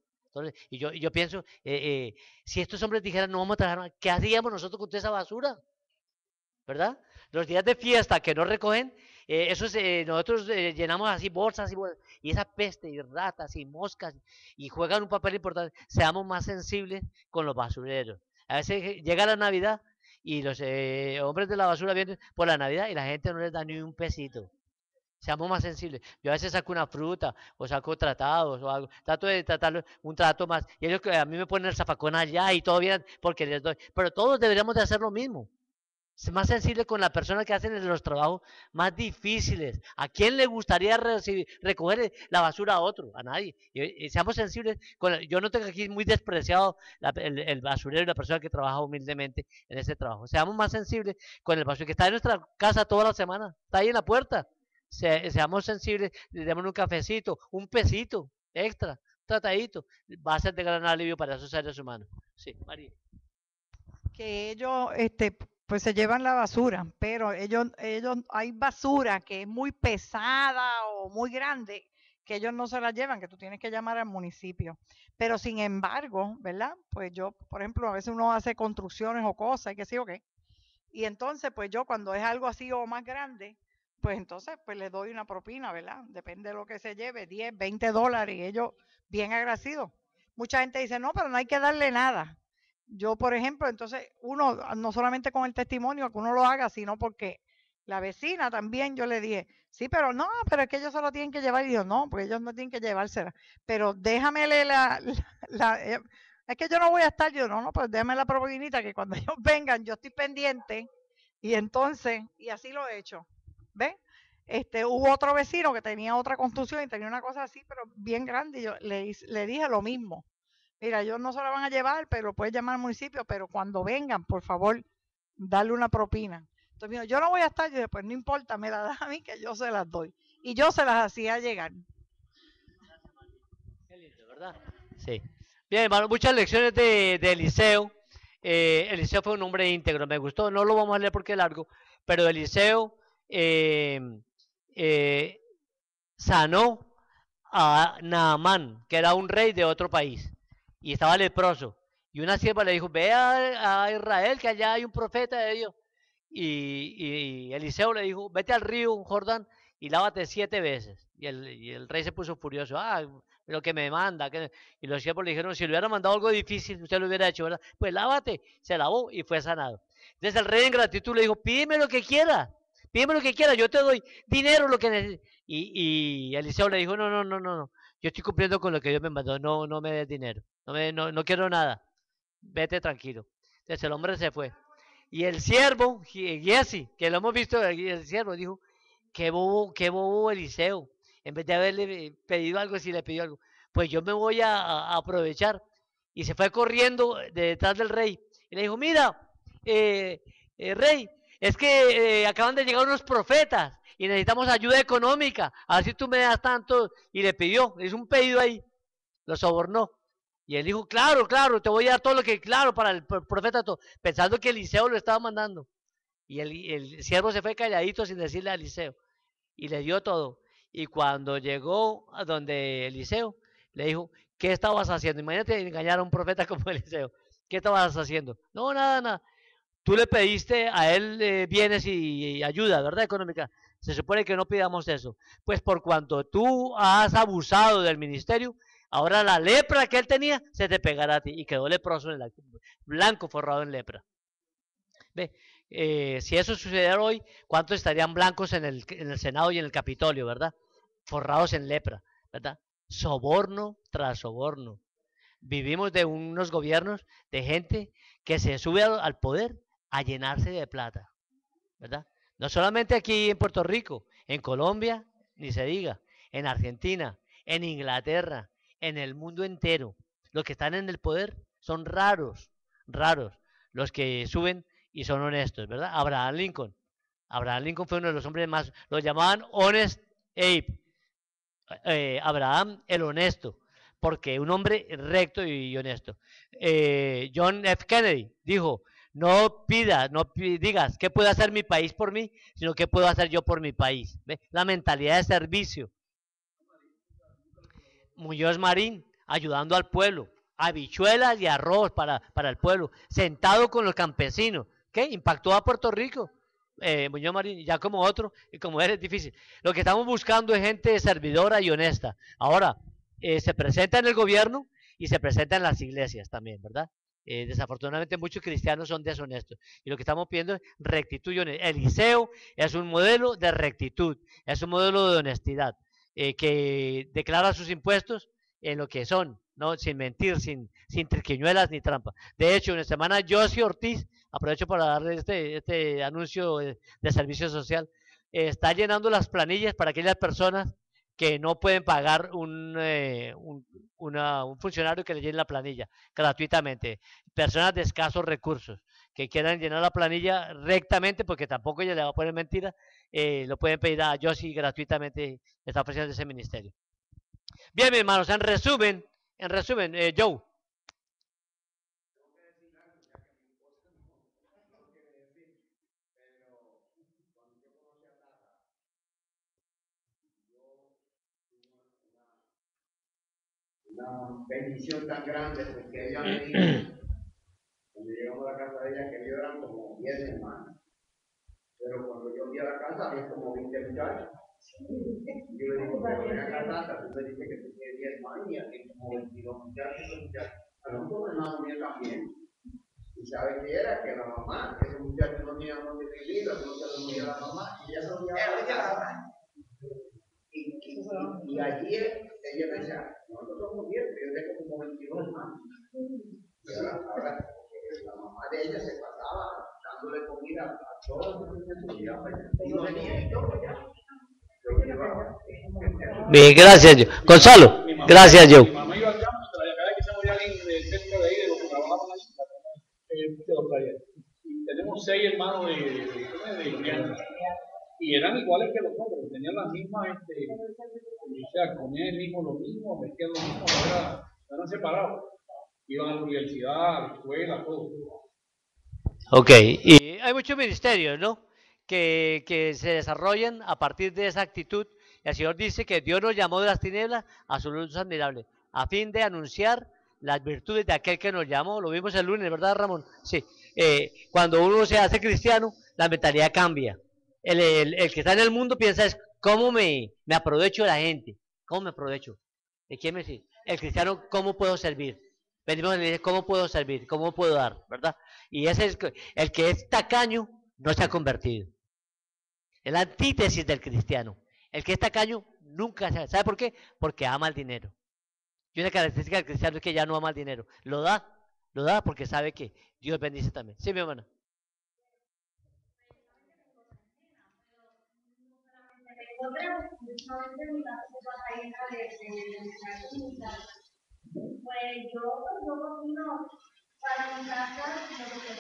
Y yo, yo pienso, eh, eh, si estos hombres dijeran, no vamos a trabajar, más", ¿qué haríamos nosotros con toda esa basura? ¿Verdad? Los días de fiesta que no recogen, eh, eh, nosotros llenamos así bolsas y bolsas, y esa peste y ratas y moscas, y juegan un papel importante. Seamos más sensibles con los basureros. A veces llega la Navidad y los hombres de la basura vienen por la Navidad y la gente no les da ni un pesito. Seamos más sensibles. Yo a veces saco una fruta o saco tratados o algo. Trato de tratarlo un trato más. Y ellos que a mí me ponen el zafacón allá y todo bien porque les doy. Pero todos deberíamos de hacer lo mismo. Es más sensible con la persona que hacen los trabajos más difíciles. ¿A quién le gustaría recoger la basura a otro? A nadie. Y, seamos sensibles. Con yo no tengo aquí muy despreciado el, el basurero y la persona que trabaja humildemente en ese trabajo. Seamos más sensibles con el basurero que está en nuestra casa toda la semana. Está ahí en la puerta. Se- seamos sensibles, démosle un cafecito, un pesito extra, tratadito. Va a ser de gran alivio para esos seres humanos. Sí, María. que ellos este pues se llevan la basura, pero ellos ellos hay basura que es muy pesada o muy grande que ellos no se la llevan, que tú tienes que llamar al municipio. Pero sin embargo, ¿verdad? Pues yo, por ejemplo, a veces uno hace construcciones o cosas, y que sí o qué. Y entonces, pues yo cuando es algo así o más grande, pues entonces pues le doy una propina, ¿verdad? Depende de lo que se lleve, 10, 20 dólares y ellos bien agradecidos. Mucha gente dice, no, pero no hay que darle nada. Yo, por ejemplo, entonces uno, ah, no solamente con el testimonio que uno lo haga, sino porque la vecina también yo le dije, sí, pero no, pero es que ellos se lo tienen que llevar. Y yo, no, porque ellos no tienen que llevársela. Pero déjamele la, la, la- eh, es que yo no voy a estar, yo no, no, pues déjame la propinita que cuando ellos vengan yo estoy pendiente. Y entonces, y así lo he hecho. ¿Ves? Este, hubo otro vecino que tenía otra construcción y tenía una cosa así, pero bien grande. Y yo le, le dije lo mismo. Mira, ellos no se la van a llevar, pero puedes llamar al municipio, pero cuando vengan, por favor, darle una propina. Entonces, yo no voy a estar, yo dije, pues no importa, me la das a mí que yo se las doy. Y yo se las hacía llegar. Sí. Bien, hermano, muchas lecciones de, de Eliseo. Eh, Eliseo fue un hombre íntegro, me gustó. No lo vamos a leer porque es largo, pero Eliseo eh, eh, sanó a Naamán, que era un rey de otro país, y estaba leproso. Y una sierva le dijo, ve a, Israel, que allá hay un profeta de Dios. Y, Eliseo le dijo, vete al río Jordán y lávate siete veces. Y el, rey se puso furioso, ah, lo que me manda. que-". Y los siervos le dijeron, si le hubiera mandado algo difícil, usted lo hubiera hecho. Pues lávate. Se lavó y fue sanado. Entonces el rey en gratitud le dijo, pídeme lo que quiera, pídeme lo que quiera, yo te doy dinero, lo que necesites. Y, Eliseo le dijo, no, no, no, no, no, yo estoy cumpliendo con lo que Dios me mandó, no, no me des dinero, no, me, no, no quiero nada, vete tranquilo. Entonces el hombre se fue. Y el siervo, Gi- Giesi, que lo hemos visto, el siervo dijo, qué bobo, qué bobo Eliseo. En vez de haberle eh, pedido algo, si le pidió algo, pues yo me voy a, aprovechar. Y se fue corriendo de detrás del rey. Y le dijo, mira, eh, eh, rey, es que eh, acaban de llegar unos profetas y necesitamos ayuda económica. A ver si tú me das tanto. Y le pidió, hizo un pedido ahí, lo sobornó. Y él dijo, claro, claro, te voy a dar todo lo que, claro, para el pro- profeta, todo, pensando que Eliseo lo estaba mandando. Y el, el siervo se fue calladito sin decirle a Eliseo. Y le dio todo. Y cuando llegó a donde Eliseo, le dijo, ¿qué estabas haciendo? Imagínate engañar a un profeta como Eliseo. ¿Qué estabas haciendo? No, nada, nada. Tú le pediste a él eh, bienes y, ayuda, ¿verdad? Económica. Se supone que no pidamos eso. Pues por cuanto tú has abusado del ministerio, ahora la lepra que él tenía se te pegará a ti. Y quedó leproso en el blanco forrado en lepra. Ve, eh, si eso sucediera hoy, ¿cuántos estarían blancos en el, en el Senado y en el Capitolio, verdad? Forrados en lepra, ¿verdad? Soborno tras soborno. Vivimos de unos gobiernos de gente que se sube al poder a llenarse de plata, ¿verdad? No solamente aquí en Puerto Rico, en Colombia, ni se diga, en Argentina, en Inglaterra, en el mundo entero. Los que están en el poder son raros, raros, los que suben y son honestos, ¿verdad? Abraham Lincoln. Abraham Lincoln fue uno de los hombres más, lo llamaban Honest Abe. Eh, Abraham el honesto, porque un hombre recto y honesto. Eh, John F. Kennedy dijo, no pidas, no digas, ¿qué puede hacer mi país por mí? Sino qué puedo hacer yo por mi país. La mentalidad de servicio. Muñoz Marín, ayudando al pueblo. Habichuelas y arroz para, para el pueblo. Sentado con los campesinos. ¿Qué? Impactó a Puerto Rico. Eh, Muñoz Marín, ya como otro, y como él es difícil. Lo que estamos buscando es gente servidora y honesta. Ahora, eh, se presenta en el gobierno y se presenta en las iglesias también, ¿verdad? Eh, desafortunadamente muchos cristianos son deshonestos. Y lo que estamos pidiendo es rectitud. Eliseo es un modelo de rectitud, es un modelo de honestidad, eh, que declara sus impuestos en lo que son, no, sin mentir, sin, sin triquiñuelas ni trampa. De hecho, en la semana Josie Ortiz, aprovecho para darle este, este anuncio de, de servicio social, eh, está llenando las planillas para aquellas personas que no pueden pagar un, eh, un, funcionario que le llene la planilla gratuitamente. Personas de escasos recursos que quieran llenar la planilla rectamente, porque tampoco ella le va a poner mentira, eh, lo pueden pedir a Josie gratuitamente, está ofreciendo ese ministerio. Bien, mis hermanos, en resumen, en resumen, eh, Joe. Una bendición tan grande porque ella me dijo, cuando llegamos a la casa de ella, que ellos eran como 10 hermanos. Pero cuando yo fui a la casa, había como 20 muchachos. Yo le digo, pero ven acá, tata, tú me dices que tú tienes 10 hermanos y aquí como 22 muchachos. muchachos. A nosotros hermanos míos también. Y sabe qué era, que la mamá, que esos muchachos no tenían dónde vivir, no se los movía la mamá, y ella no llevaba a la casa. Y, y, allí ella me decía, nosotros somos 10, pero yo tengo como 22 hermanos. Y ahora, ahora eh, la mamá de ella se pasaba dándole comida a todos los muchachos y ya, pues, y no venía y todo ya. Yo lo llevaba. Bien, gracias, Joe. Gonzalo, Mi mamá- gracias, Mi Joe. mamá iba al campo y traía cada vez que se moría alguien del centro de ahí, de los que trabajaban ahí, eh, se los traía. Y tenemos seis hermanos de, crianza. Y eran iguales que los otros, tenían las mismas, este, o sea, comían el mismo, lo mismo, vestían lo mismo, era- eran separados. Iban a la universidad, a la escuela, todo. Ok, y hay muchos ministerios, ¿no? Que, que se desarrollan a partir de esa actitud. El Señor dice que Dios nos llamó de las tinieblas a su luz admirable, a fin de anunciar las virtudes de aquel que nos llamó. Lo vimos el lunes, ¿verdad, Ramón? Sí. Eh, cuando uno se hace cristiano, la mentalidad cambia. El, que está en el mundo piensa es, ¿cómo me, aprovecho de la gente? ¿Cómo me aprovecho? ¿De quién me sirve? El cristiano, ¿cómo puedo servir? Venimos la iglesia, ¿cómo puedo servir? ¿Cómo puedo dar? ¿Verdad? Y ese es el que es tacaño no se ha convertido. Es la antítesis del cristiano. El que es tacaño nunca se ¿Sabe por qué? Porque ama el dinero. Y una característica del cristiano es que ya no ama el dinero. Lo da, lo da porque sabe que Dios bendice también. Sí, mi hermana. Pues yo, yo cocino para mi casa lo que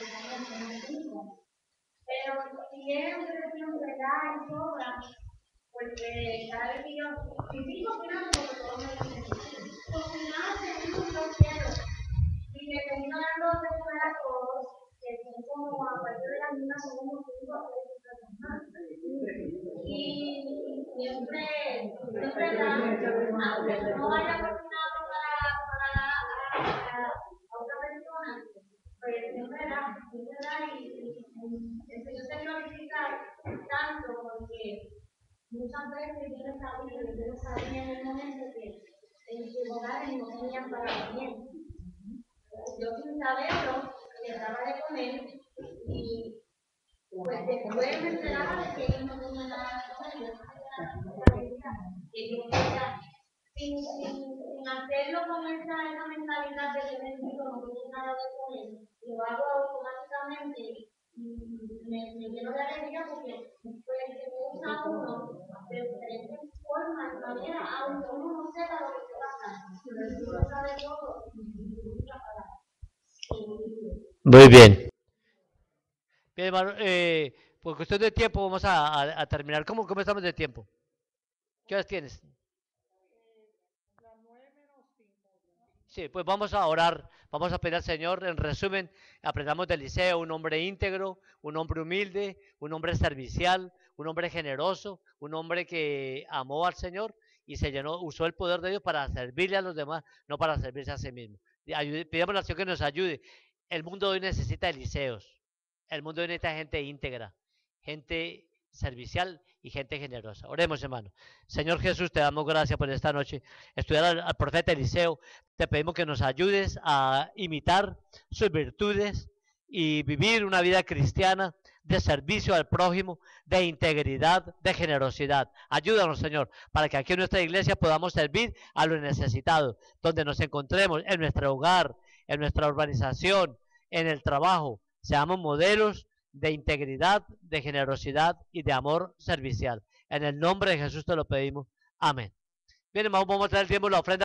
con el. Pero porque cada vez que yo, si sigo cocinando, porque todo me dicen, cocinar según yo quiero. Y que tengo dando de comer a todos, que son como, a partir de la misma, son como cinco o seis personas. Y siempre, siempre da, aunque no haya cocinado para, para, para, a otra persona, pues siempre da, siempre da y, y, y el Señor se glorifica tanto porque muchas veces yo no sabía, yo no sabía en el momento que en sus hogares no tenían para comer. Yo sin saberlo, les daba de comer y pues después me enteraba de que ellos no tenían nada de comer. Que yo decía, sin, sin, sin hacerlo con esa, esa mentalidad de que bendito no tengo nada de comer, lo hago automáticamente me, me lleno de alegría porque pues se usa a uno de diferentes formas y maneras, aunque uno no sepa lo que pasando, pero el Señor sabe todo Muy bien. Bien, hermano, eh, por cuestión de tiempo vamos a, a- a terminar. ¿Cómo, ¿Cómo estamos de tiempo? ¿Qué horas tienes? Sí, pues vamos a orar, vamos a pedir al Señor, en resumen, aprendamos de Eliseo, un hombre íntegro, un hombre humilde, un hombre servicial, un hombre generoso, un hombre que amó al Señor y se llenó, usó el poder de Dios para servirle a los demás, no para servirse a sí mismo. Pidamos al Señor que nos ayude. El mundo hoy necesita Eliseos, el mundo hoy necesita gente íntegra, gente servicial y gente generosa. Oremos, hermano. Señor Jesús, te damos gracias por esta noche. Estudiar al, profeta Eliseo, te pedimos que nos ayudes a imitar sus virtudes y vivir una vida cristiana de servicio al prójimo, de integridad, de generosidad. Ayúdanos, Señor, para que aquí en nuestra iglesia podamos servir a los necesitados, donde nos encontremos, en nuestro hogar, en nuestra urbanización, en el trabajo. Seamos modelos de integridad, de generosidad y de amor servicial. En el nombre de Jesús te lo pedimos. Amén. Bien, vamos a traer el tiempo la ofrenda.